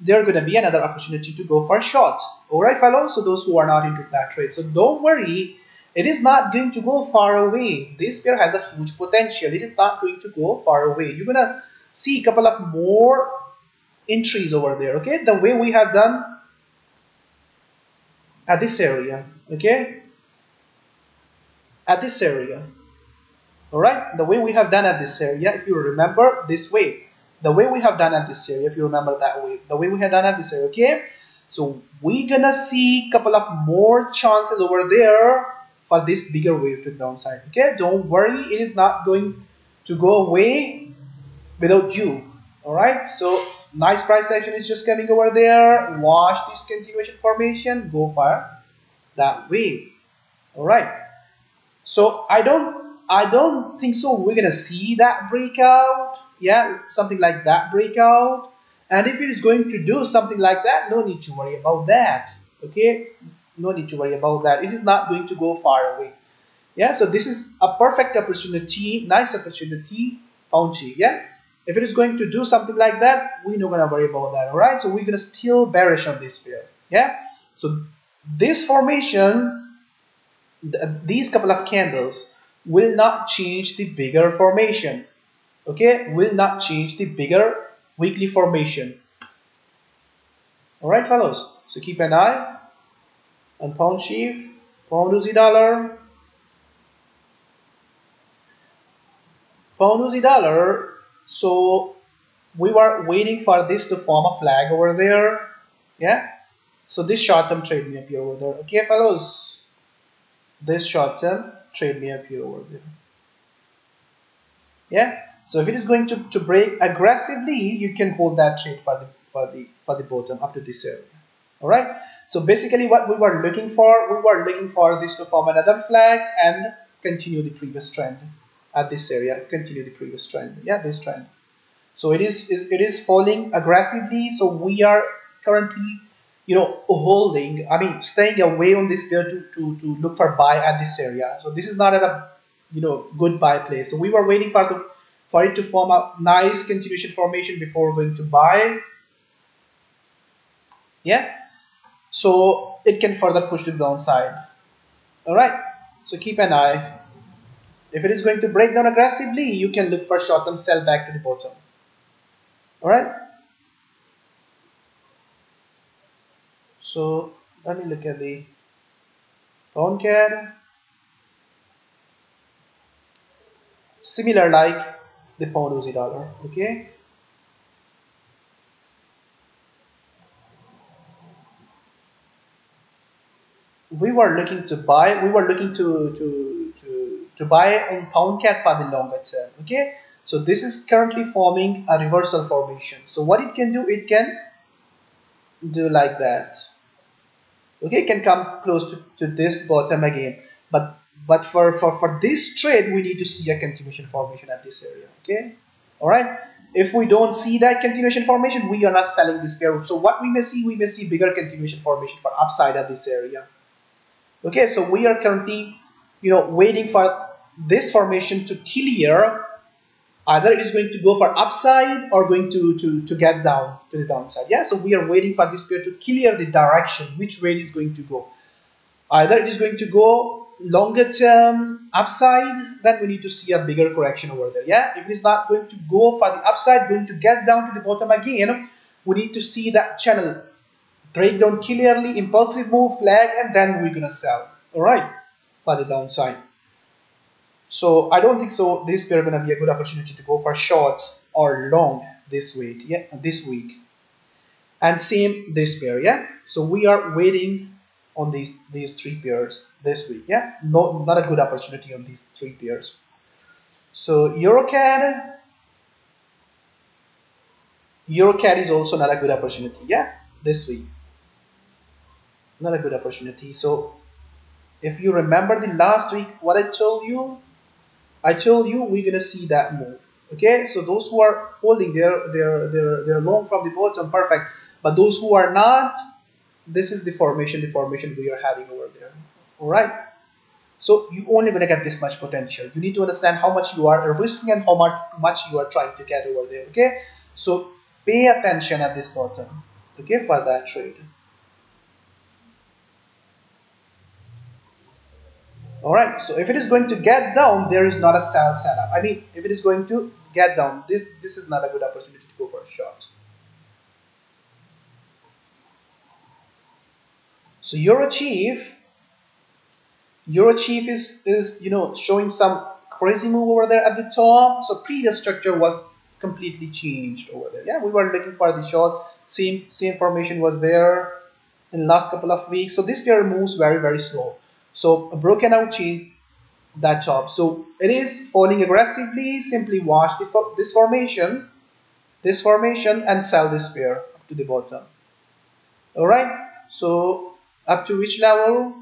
there going to be another opportunity to go for a shot. all right fellows? So those who are not into that trade so don't worry. It is not going to go far away. This pair has a huge potential. It is not going to go far away. You're gonna see a couple of more entries over there okay? The way we have done at this area okay? At this area all right the way we have done at this area if you remember this way. The way we have done at this area if you remember that way. The way we have done at this area okay? So we're gonna see a couple of more chances over there for this bigger wave to the downside okay? Don't worry it is not going to go away without you all right so nice price action is just coming over there. Watch this continuation formation. Go for that way all right so i don't i don't think so. We're gonna see that breakout. Yeah something like that breakout. And if it is going to do something like that no need to worry about that. Okay? No need to worry about that. It is not going to go far away. Yeah so this is a perfect opportunity nice opportunity Pounchy, yeah? If it is going to do something like that we're not gonna worry about that all right so we're gonna still bearish on this pair yeah? So this formation these couple of candles will not change the bigger formation. Okay? Will not change the bigger weekly formation. All right fellows. So keep an eye. On pound chief pound Aussie dollar. Pound Aussie dollar. So we were waiting for this to form a flag over there. Yeah? So this short-term trade may appear over there. Okay fellows? This short-term trade may appear over there yeah? So if it is going to, to break aggressively you can hold that trade for the for the for the bottom up to this area. All right so basically what we were looking for we were looking for this to form another flag and continue the previous trend at this area continue the previous trend. Yeah this trend. So it is, is it is falling aggressively so we are currently you know holding i mean staying away on this pair to, to to look for buy at this area. So this is not at a you know good buy place. So we were waiting for the for it to form a nice continuation formation before going to buy. Yeah. So it can further push to the downside. All right. So keep an eye. If it is going to break down aggressively, you can look for short-term sell back to the bottom. Alright? So let me look at the pound CAD. Similar like the pound Aussie dollar. Okay? We were looking to buy, we were looking to, to, to to buy on pound CAD for the longer term okay so this is currently forming a reversal formation so what it can do it can do like that okay can come close to, to this bottom again. But but for, for for this trade we need to see a continuation formation at this area okay? All right if we don't see that continuation formation we are not selling this pair so what we may see we may see bigger continuation formation for upside at this area. Okay so we are currently you know waiting for this formation to clear either it is going to go for upside or going to to to get down to the downside. Yeah so we are waiting for this pair to clear the direction which way it is going to go. Either it is going to go longer term upside then we need to see a bigger correction over there. Yeah if it is not going to go for the upside going to get down to the bottom again we need to see that channel break down clearly impulsive move flag and then we're gonna sell. All right for the downside. So I don't think so. This pair gonna be a good opportunity to go for short or long this week. Yeah, this week. And same this pair. Yeah. So we are waiting on these these three pairs this week. Yeah. No, not a good opportunity on these three pairs. So EuroCAD. EuroCAD is also not a good opportunity. Yeah. This week. Not a good opportunity. So if you remember the last week what I told you I told you we're gonna see that move. Okay? So those who are holding their their their their long from the bottom perfect. But those who are not this is the formation the formation we are having over there. All right so you only gonna get this much potential. You need to understand how much you are risking and how much much you are trying to get over there. Okay? So pay attention at this bottom. Okay? For that trade all right so if it is going to get down there is not a sell setup. I mean if it is going to get down this this is not a good opportunity to go for a short so Eurochief Eurochief is is you know showing some crazy move over there at the top. So previous structure was completely changed over there. Yeah we were looking for the short same same formation was there in last couple of weeks. So this pair moves very very slow so a broken out chain that top. So it is falling aggressively. Simply watch this formation this formation and sell this pair up to the bottom all right so up to which level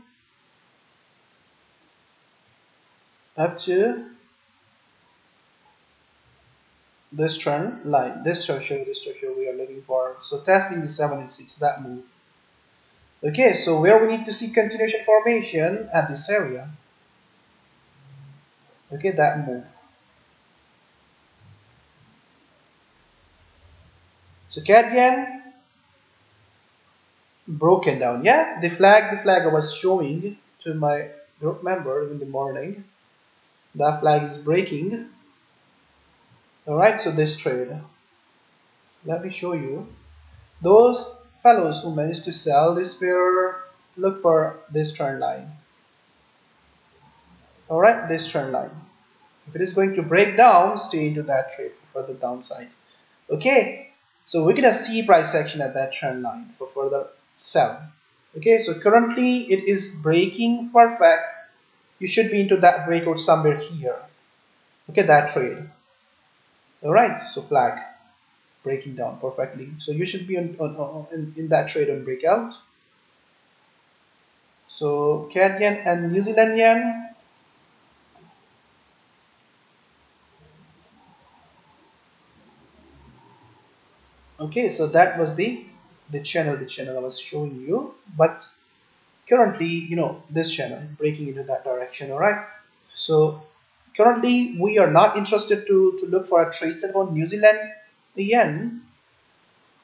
up to this trend line this structure this structure we are looking for so testing the 76 that move okay so where we need to see continuation formation? At this area. Okay that move. Yen broken down. Yeah the flag the flag I was showing to my group members in the morning that flag is breaking. Alright so this trade. Let me show you. Those fellows who managed to sell this pair look for this trend line. Alright this trend line. If it is going to break down stay into that trade for the downside. Okay so we're gonna see price action at that trend line for further sell. Okay so currently it is breaking perfect. You should be into that breakout somewhere here. Okay that trade. All right so flag breaking down perfectly. So you should be on, on, on in, in that trade on breakout. So CAD yen and New Zealand yen. Okay so that was the the channel the channel I was showing you. But currently you know this channel breaking into that direction all right? So currently we are not interested to to look for a trade set on New Zealand yen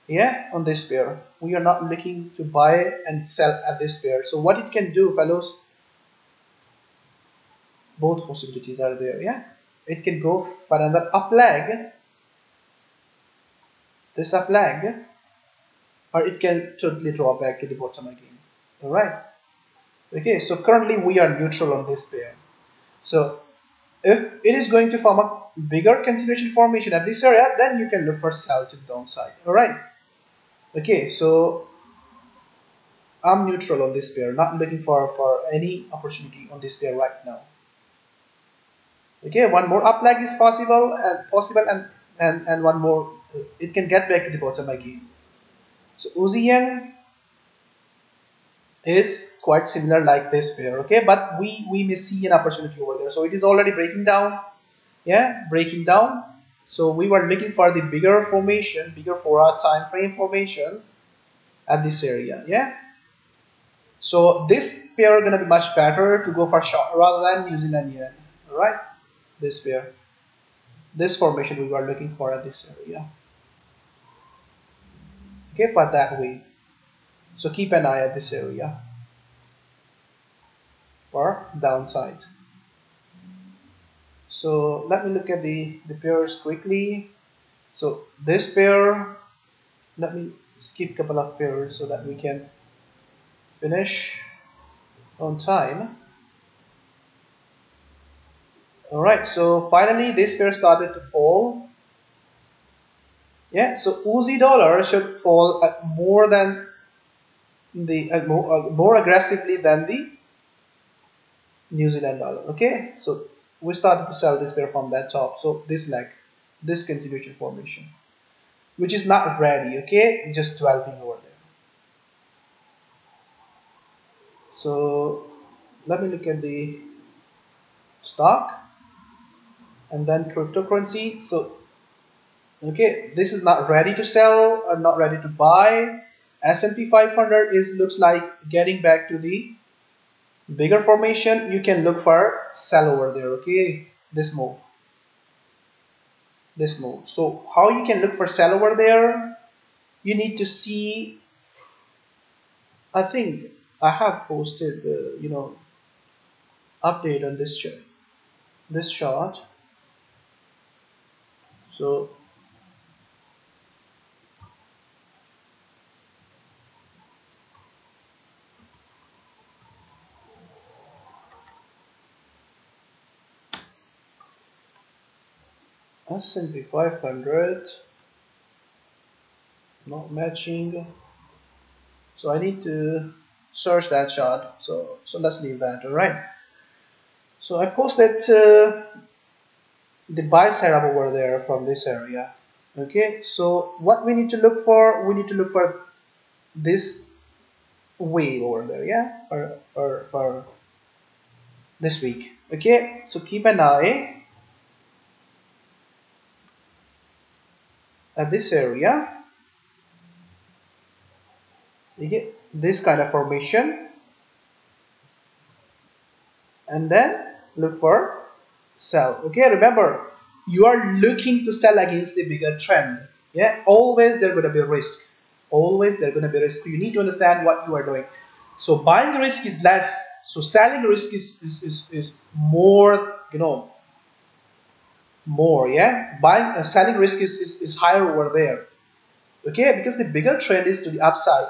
yeah on this pair. We are not looking to buy and sell at this pair. So what it can do fellows both possibilities are there yeah. It can go for another up leg this up leg or it can totally draw back to the bottom again. All right. Okay so currently we are neutral on this pair. So if it is going to form a bigger continuation formation at this area then you can look for to downside all right okay so I'm neutral on this pair not looking for for any opportunity on this pair right now. Okay one more up leg is possible and possible and and and one more it can get back to the bottom again. So yen is quite similar like this pair okay? But we we may see an opportunity over there. So it is already breaking down yeah breaking down. So we were looking for the bigger formation bigger four hour time frame formation at this area yeah? So this pair are gonna be much better to go for short rather than New Zealand yen this pair. This formation we were looking for at this area. Okay for that way. So keep an eye at this area. For downside so let me look at the the pairs quickly. So this pair let me skip a couple of pairs so that we can finish on time. All right so finally this pair started to fall. Yeah so Aussie dollar should fall at more than the uh, more, uh, more aggressively than the New Zealand dollar okay? So we started to sell this pair from that top so this leg this continuation formation which is not ready okay? Just 12 over there. So let me look at the stock and then cryptocurrency. So okay this is not ready to sell or not ready to buy. S&P 500 is looks like getting back to the bigger formation you can look for sell over there okay? This move this move so how you can look for sell over there? You need to see I think I have posted the you know update on this chart. This chart. So S&P 500 not matching. So I need to search that chart so so let's leave that all right so I posted uh, the buy setup over there from this area. Okay so what we need to look for we need to look for this wave over there yeah? Or or for this week. Okay so keep an eye at this area. You get this kind of formation. And then look for sell okay remember you are looking to sell against the bigger trend. Yeah always there's going to be risk. Always there's going to be risk. You need to understand what you are doing. So buying risk is less. So selling risk is is, is, is more you know more yeah? Buying uh, selling risk is, is, is higher over there. Okay? Because the bigger trend is to the upside.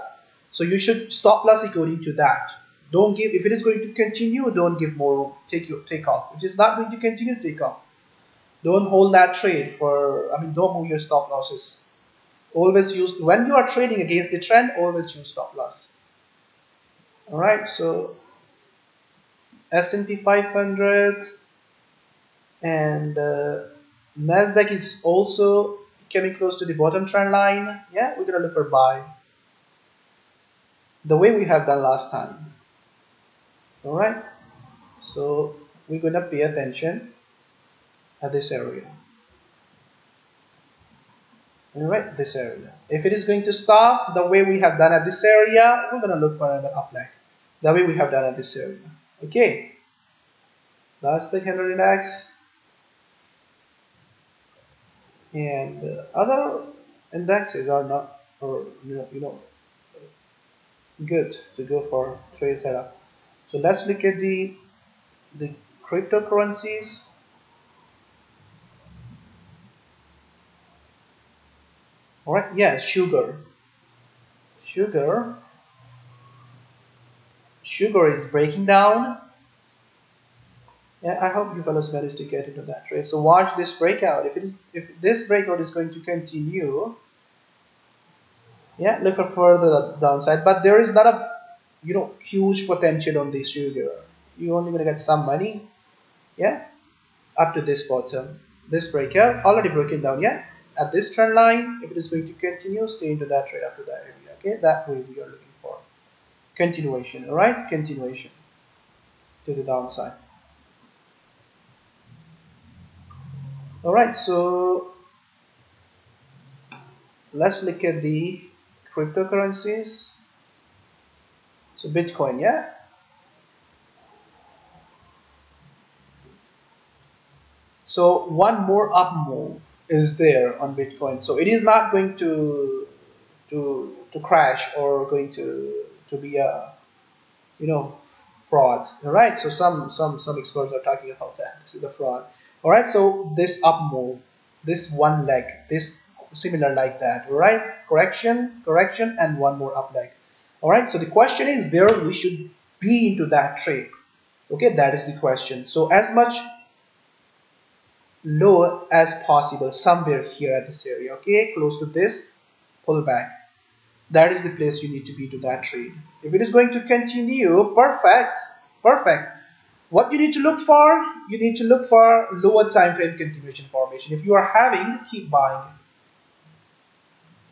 So you should stop loss according to that. Don't give if it is going to continue don't give more take your take off. If it's not going to continue take off. Don't hold that trade for i mean don't move your stop losses. Always use when you are trading against the trend always use stop loss. All right so S&P 500 and uh, Nasdaq is also coming close to the bottom trend line. Yeah we're gonna look for buy. The way we have done last time. All right so we're gonna pay attention at this area. All right this area. If it is going to stop the way we have done at this area we're gonna look for another up leg the way we have done at this area. Okay. The candle index and uh, other indexes are not or you know, you know good to go for trade setup. So let's look at the the cryptocurrencies. All right yes sugar. Sugar. Sugar is breaking down. yeah, I hope you fellows managed to get into that trade. So watch this breakout. If it is, if this breakout is going to continue, yeah, look for further downside. But there is not a, you know, huge potential on this sugar. You're only gonna get some money, yeah, up to this bottom. This breakout already broken down, yeah. At this trend line, if it is going to continue, stay into that trade up to that area. Okay, that way we are looking for continuation. All right, continuation to the downside. All right so let's look at the cryptocurrencies. So bitcoin yeah? So one more up move is there on bitcoin. So it is not going to to to crash or going to to be a you know fraud. All right so some some some experts are talking about that. This is a fraud all right so this up move this one leg this similar like that. All right correction correction and one more up leg. All right so the question is where we should be into that trade okay that is the question. So as much low as possible somewhere here at this area. Okay close to this pull back. That is the place you need to be to that trade. If it is going to continue perfect perfect. What you need to look for, you need to look for lower time frame continuation formation. If you are having, keep buying.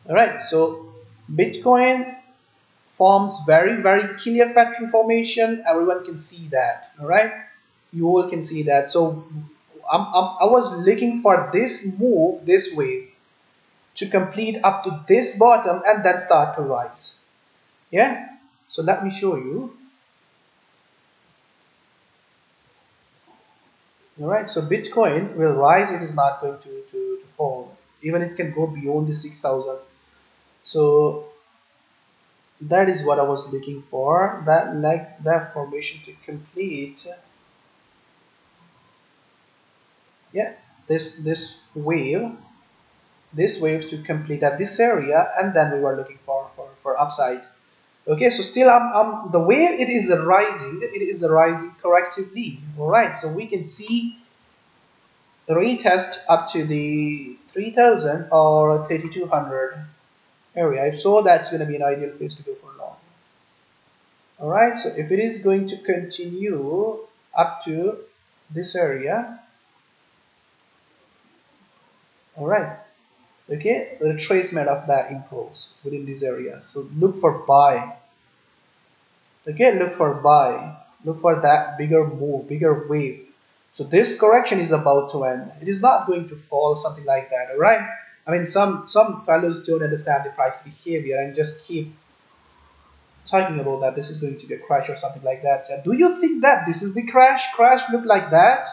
Alright, so Bitcoin forms very, very clear pattern formation. Everyone can see that. Alright, you all can see that. So I'm, I'm, I was looking for this move this way to complete up to this bottom and then start to rise. Yeah, so let me show you. All right so bitcoin will rise it is not going to, to, to fall. Even it can go beyond the 6000 so that is what i was looking for. That like that formation to complete. Yeah this this wave this wave to complete at this area and then we were looking for for, for upside okay so still I'm, I'm the way it is rising it is rising correctively all right? So we can see the retest up to the 3000 or 3200 area. If so that's going to be an ideal place to go for long. All right so if it is going to continue up to this area all right okay? The retracement of that impulse within this area. So look for buy. Okay? Look for buy. Look for that bigger move bigger wave. So this correction is about to end. It is not going to fall something like that all right i mean some some fellows don't understand the price behavior and just keep talking about that this is going to be a crash or something like that. Do you think that this is the crash? Crash look like that?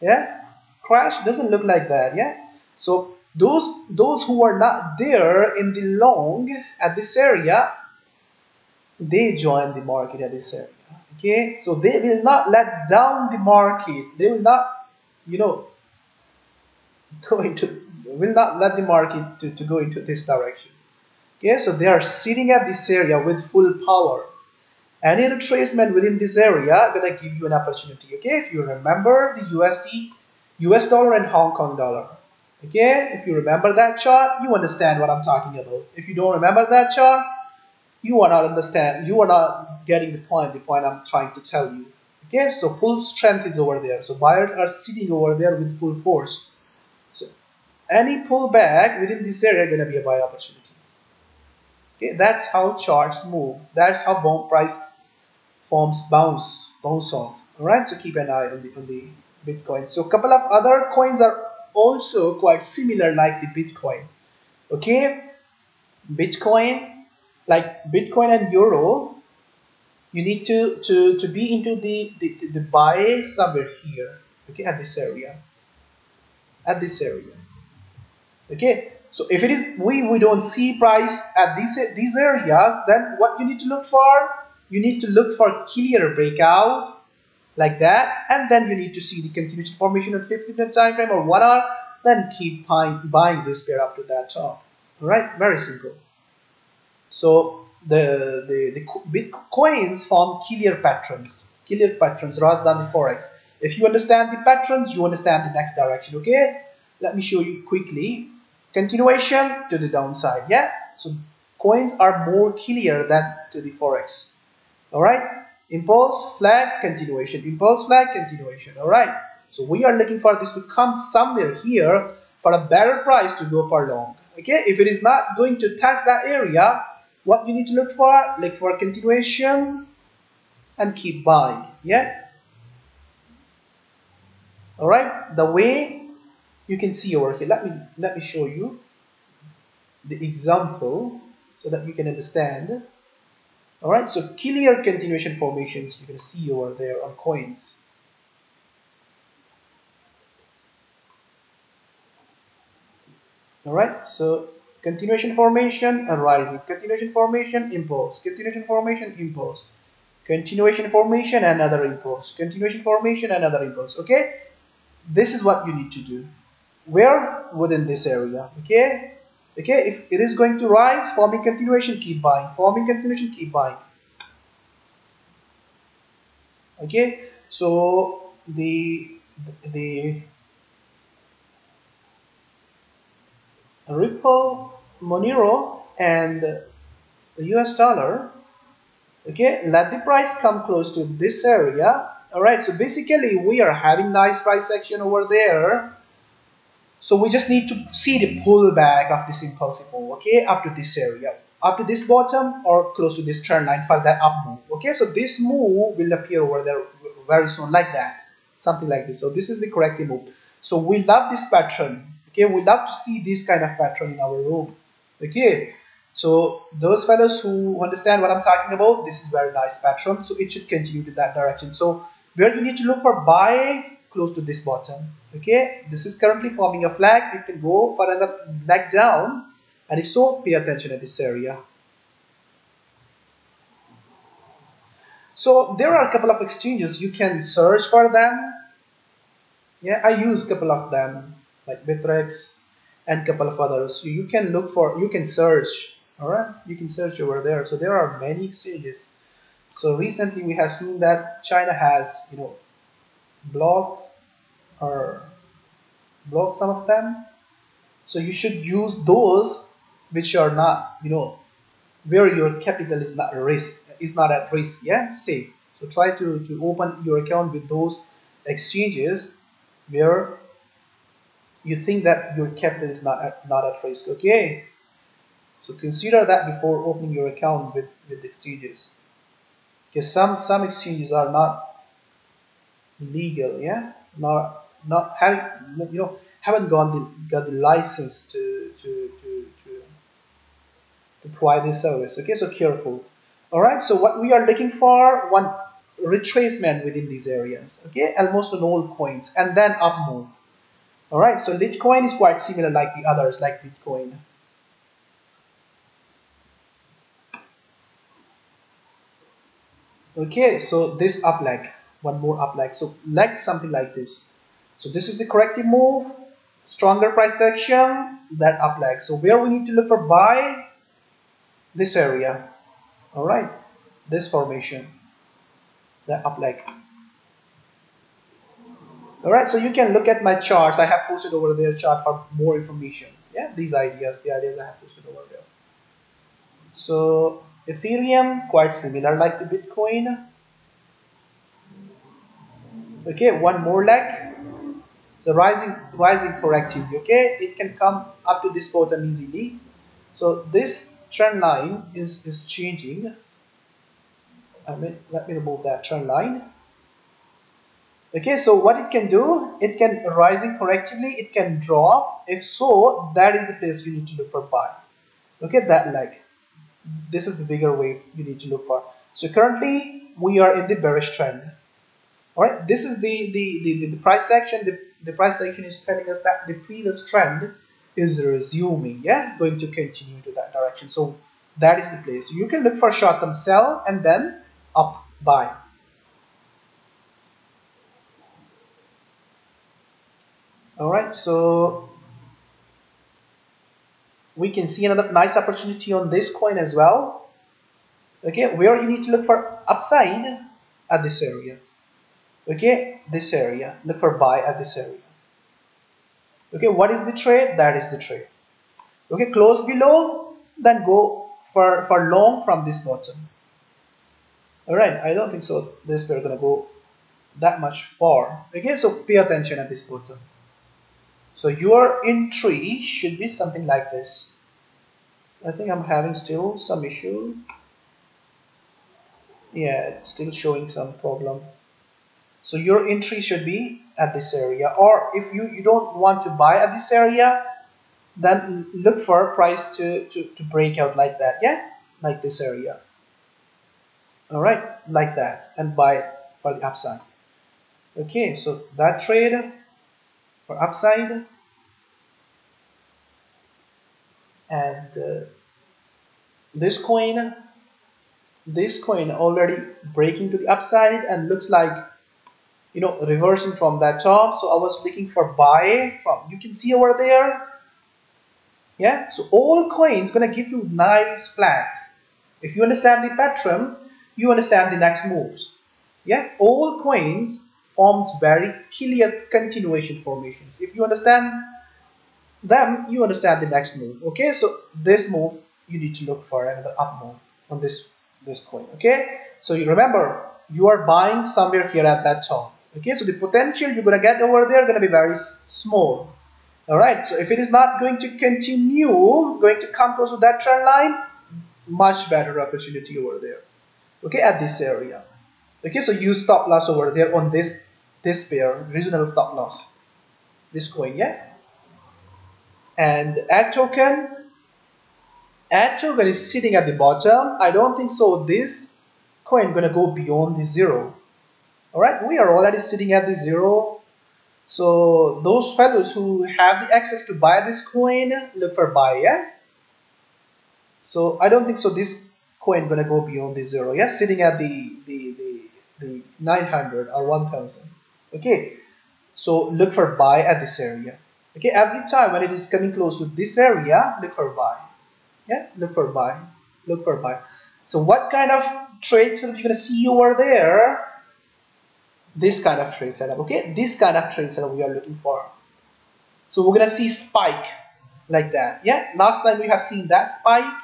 Yeah crash doesn't look like that yeah? So those those who are not there in the long at this area they join the market at this area okay? So they will not let down the market. They will not you know go into will not let the market to, to go into this direction okay? So they are sitting at this area with full power. Any retracement within this area gonna give you an opportunity okay? If you remember the USD US dollar and Hong Kong dollar. Okay if you remember that chart you understand what I'm talking about. If you don't remember that chart you are not understand you are not getting the point the point I'm trying to tell you. Okay so full strength is over there. So buyers are sitting over there with full force. So any pullback within this area is going to be a buy opportunity. Okay that's how charts move. That's how bond price forms bounce bounce on. All right so keep an eye on the on the bitcoin. So a couple of other coins are also quite similar like the bitcoin. Okay? Bitcoin like bitcoin and euro you need to to to be into the the, the buy somewhere here. Okay? At this area. At this area. Okay? So if it is we we don't see price at these these areas then what you need to look for? You need to look for clear breakout like that and then you need to see the continuation formation at 15 minute time frame or one hour then keep buying, buying this pair up to that top. All right very simple. So the the, the bitcoins form clear patterns clear patterns rather than the forex. If you understand the patterns you understand the next direction okay? Let me show you quickly. Continuation to the downside yeah? So coins are more clear than to the forex. All right impulse flag continuation. Impulse flag continuation. All right. So we are looking for this to come somewhere here for a better price to go for long. Okay. If it is not going to test that area what you need to look for look for continuation and keep buying. Yeah. All right. The way you can see over here. Let me let me show you the example so that you can understand all right so clear continuation formations. You can see over there on coins. All right so continuation formation and rising continuation formation impulse. Continuation formation impulse. Continuation formation another impulse. Continuation formation another impulse okay? This is what you need to do. Where? Within this area okay okay if it is going to rise forming continuation keep buying. Forming continuation keep buying. Okay so the the Ripple Monero and the US dollar okay let the price come close to this area. All right so basically we are having nice price action over there so we just need to see the pullback of this impulsive move, okay, up to this area, up to this bottom or close to this trend line for that up move, okay. So this move will appear over there very soon, like that, something like this. So this is the correct move. So we love this pattern, okay. We love to see this kind of pattern in our room, okay. So those fellows who understand what I'm talking about, this is very nice pattern. So it should continue to that direction. So where you need to look for buy close to this bottom. Okay? This is currently forming a flag. It can go for another leg down. And if so pay attention at this area. So there are a couple of exchanges. You can search for them. Yeah i use a couple of them like Bittrex and couple of others. So you can look for you can search. All right you can search over there. So there are many exchanges. So recently we have seen that china has you know block or block some of them. So you should use those which are not you know where your capital is not risk is not at risk yeah? Safe so try to to open your account with those exchanges where you think that your capital is not at, not at risk okay? So consider that before opening your account with with exchanges. Because some some exchanges are not legal yeah? Not not have you know haven't got the got the license to to to to, to provide this service. Okay so careful. All right so what we are looking for one retracement within these areas okay? Almost on all coins and then up move all right so litecoin is quite similar like the others like bitcoin. Okay so this up leg one more up leg. So leg something like this. So this is the corrective move. Stronger price action that up leg. So where we need to look for buy? This area. All right. This formation. The up leg. All right. So you can look at my charts. I have posted over there chart for more information. Yeah these ideas the ideas i have posted over there. So ethereum quite similar like the bitcoin okay one more leg so rising rising corrective okay? It can come up to this bottom easily. So this trend line is is changing. I mean, let me remove that trend line. Okay so what it can do? It can rising correctively it can drop. If so that is the place you need to look for buy okay that leg this is the bigger wave you need to look for. So currently we are in the bearish trend all right this is the the the, the price action the, the price action is telling us that the previous trend is resuming yeah? Going to continue to that direction. So that is the place. You can look for short term sell and then up buy. All right so we can see another nice opportunity on this coin as well. Okay where you need to look for upside at this area okay this area. Look for buy at this area. Okay what is the trade? That is the trade. Okay close below then go for for long from this bottom. All right i don't think so this we're gonna go that much far. Okay so pay attention at this bottom. So your entry should be something like this. I think i'm having still some issue. Yeah still showing some problem so your entry should be at this area. Or if you, you don't want to buy at this area then look for a price to, to, to break out like that. Yeah? Like this area. All right like that. And buy for the upside. Okay so that trade for upside. And uh, this coin this coin already breaking to the upside and looks like you know reversing from that top so I was looking for buy from you can see over there. Yeah so all coins gonna give you nice flags. If you understand the pattern you understand the next moves. Yeah all coins forms very clear continuation formations. If you understand them you understand the next move. Okay so this move you need to look for another up move on this this coin. Okay so you remember you are buying somewhere here at that top okay so the potential you're going to get over there going to be very small. All right so if it is not going to continue going to come close to that trend line much better opportunity over there. Okay at this area. Okay so use stop loss over there on this this pair regional stop loss. This coin yeah? And AdToken. Add token is sitting at the bottom. I don't think so this coin gonna go beyond the zero all right we are already sitting at the zero. So those fellows who have the access to buy this coin look for buy yeah? So i don't think so this coin gonna go beyond the zero yeah? Sitting at the the the, the 900 or 1000 okay so look for buy at this area. Okay every time when it is coming close to this area look for buy yeah? Look for buy look for buy. So what kind of trades are you gonna see over there this kind of trade setup okay this kind of trade setup we are looking for so we're gonna see spike like that yeah last time we have seen that spike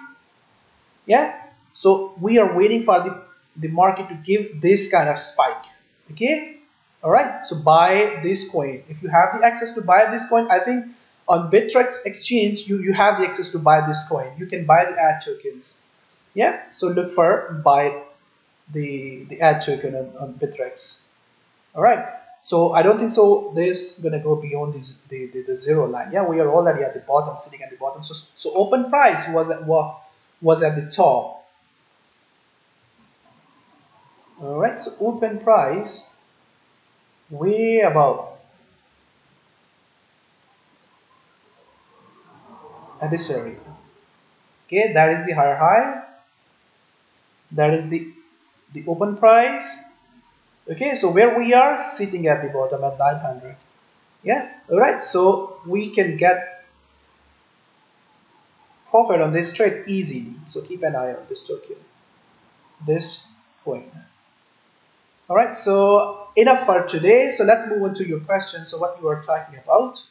yeah so we are waiting for the the market to give this kind of spike okay All right, so buy this coin. If you have the access to buy this coin, I think on Bittrex exchange, you, you have the access to buy this coin. You can buy the AdTokens. Yeah, so look for buy the, the AdToken on, on Bittrex. All right, so I don't think so this gonna go beyond this, the, the, the zero line. Yeah, we are already at the bottom, sitting at the bottom. So, so open price was at, was at the top. All right, so open price way above at this area. Okay, that is the higher high. That is the the open price. Okay, so where we are sitting at the bottom at 900. Yeah, all right. So we can get profit on this trade easily. So keep an eye on this token, this coin. All right. So enough for today. So let's move on to your question. So what you are talking about.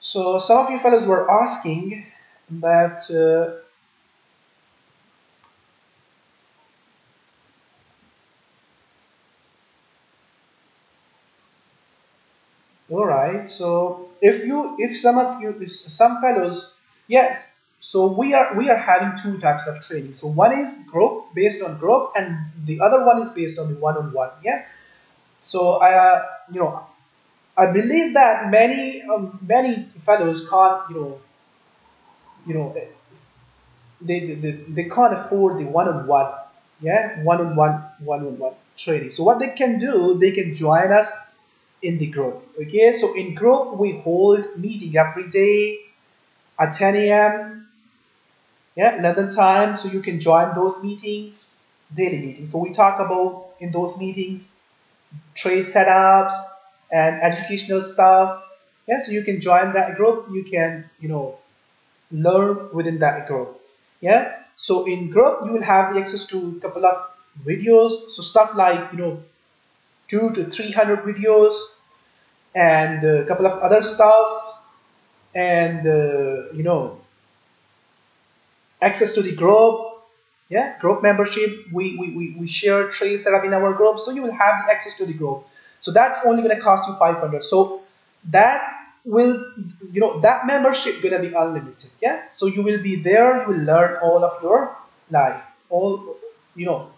So some of you fellows were asking that uh, all right so if you if some of you if some fellows yes so we are we are having two types of training. So one is group based on group and the other one is based on the one-on-one -on -one, yeah? So i uh, you know I believe that many um, many fellows can't you know you know they, they, they can't afford the one-on-one yeah? One-on-one one-on-one training. So what they can do they can join us in the group okay so in group we hold meeting every day at 10 a.m yeah London time so you can join those meetings daily meetings so we talk about in those meetings trade setups and educational stuff. Yeah, so you can join that group. You can, you know, learn within that group. Yeah, so in group you will have the access to a couple of videos. So stuff like you know, two to three hundred videos, and a couple of other stuff, and uh, you know, access to the group. Yeah, group membership. We, we, we, we share trade setup in our group, so you will have the access to the group. So that's only going to cost you 500. So that will, you know, that membership to be unlimited. Yeah. So you will be there. You will learn all of your life. All, you know,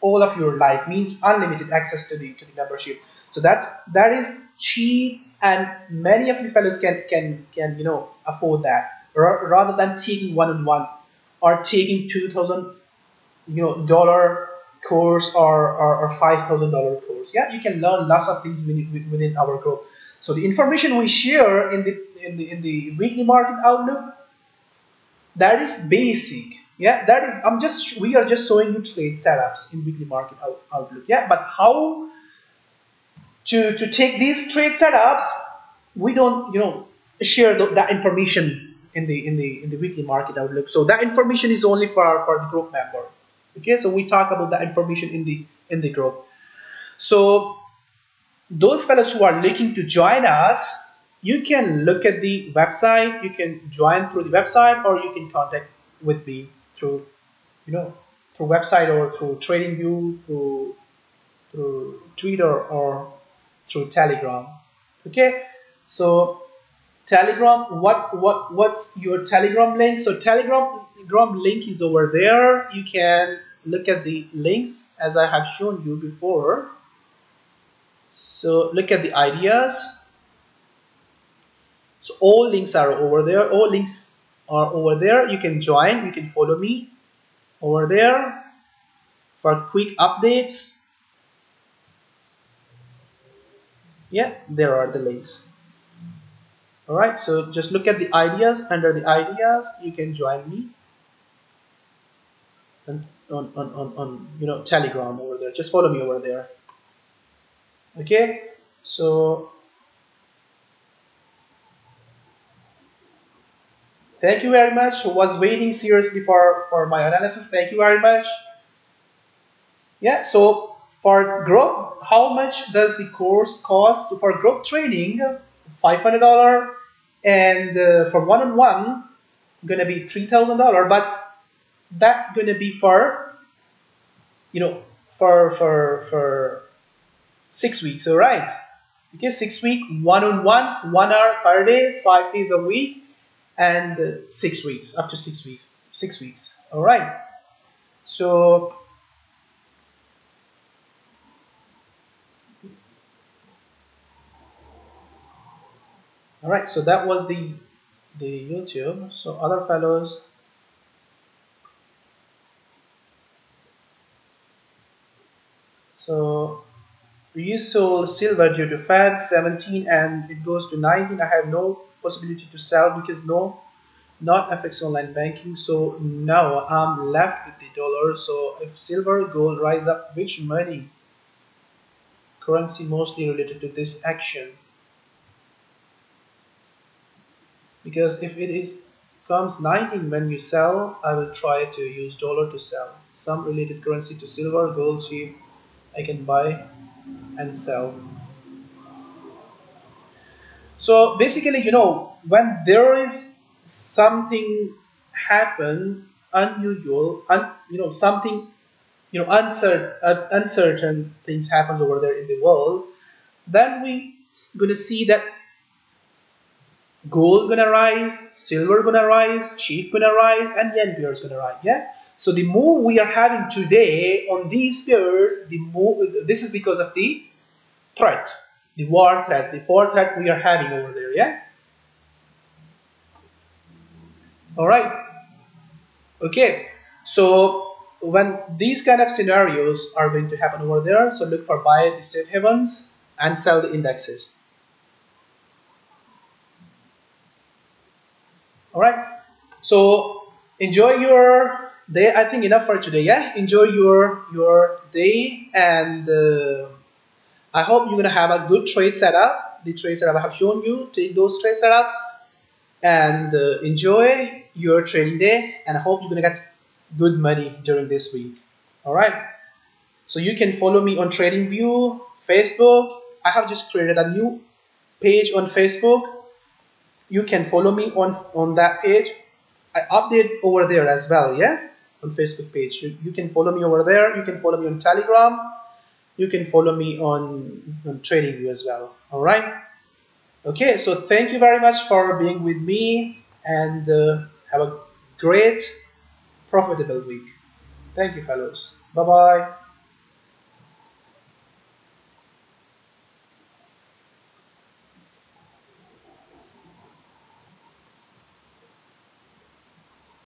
all of your life means unlimited access to the to the membership. So that's that is cheap, and many of you fellows can can can you know afford that rather than taking one on one or taking two thousand you know dollar course or, or, or $5,000 course. Yeah, you can learn lots of things within, within our group. So the information we share in the, in the, in the weekly market outlook, that is basic. Yeah, that is, I'm just, we are just showing you trade setups in weekly market out, outlook. Yeah, but how to, to take these trade setups, we don't, you know, share the, that information in the, in the, in the weekly market outlook. So that information is only for, for the group members okay so we talk about the information in the in the group so those fellows who are looking to join us you can look at the website you can join through the website or you can contact with me through you know through website or through TradingView through through twitter or through telegram. Okay? So telegram what what what's your telegram link? So telegram telegram link is over there. You can look at the links as I have shown you before. So look at the ideas. So all links are over there. All links are over there. You can join. You can follow me over there for quick updates yeah there are the links. All right so just look at the ideas. Under the ideas you can join me. On, on, on, on you know telegram over there. Just follow me over there. Okay so thank you very much. Was waiting seriously for for my analysis. Thank you very much. Yeah so for group how much does the course cost for group training $500 and uh, for one-on-one -on -one, gonna be $3,000 but that going to be for you know for for for six weeks. All right. Okay, six week, one on one, one hour per day, five days a week, and uh, six weeks, up to six weeks, six weeks. All right. So all right so that was the the YouTube. So other fellows. So you sold silver due to Fed 17 and it goes to 19 I have no possibility to sell because no not FX online banking. So now I'm left with the dollar. So if silver gold rise up which money? Currency mostly related to this action because if it is comes 19 when you sell I will try to use dollar to sell. Some related currency to silver gold cheap I can buy and sell. So basically you know when there is something happen unusual un, you know something you know uncertain uh, uncertain things happens over there in the world then we gonna see that gold gonna rise, silver gonna rise, cheap gonna rise, and yen pair is gonna rise. Yeah. So the move we are having today on these pairs, the move this is because of the threat, the war threat, the war threat we are having over there. Yeah. All right. Okay. So when these kind of scenarios are going to happen over there, so look for buy the safe havens and sell the indexes. All right so enjoy your day i think enough for today yeah? Enjoy your your day and uh, i hope you're gonna have a good trade setup. The trade setup i have shown you take those trade setup and uh, enjoy your trading day and i hope you're gonna get good money during this week. All right so you can follow me on TradingView facebook. I have just created a new page on facebook you can follow me on on that page. I update over there as well yeah? On facebook page. You, you can follow me over there. You can follow me on telegram. You can follow me on, on trading TradingView as well. All right? Okay so thank you very much for being with me and uh, have a great profitable week. Thank you fellows. Bye bye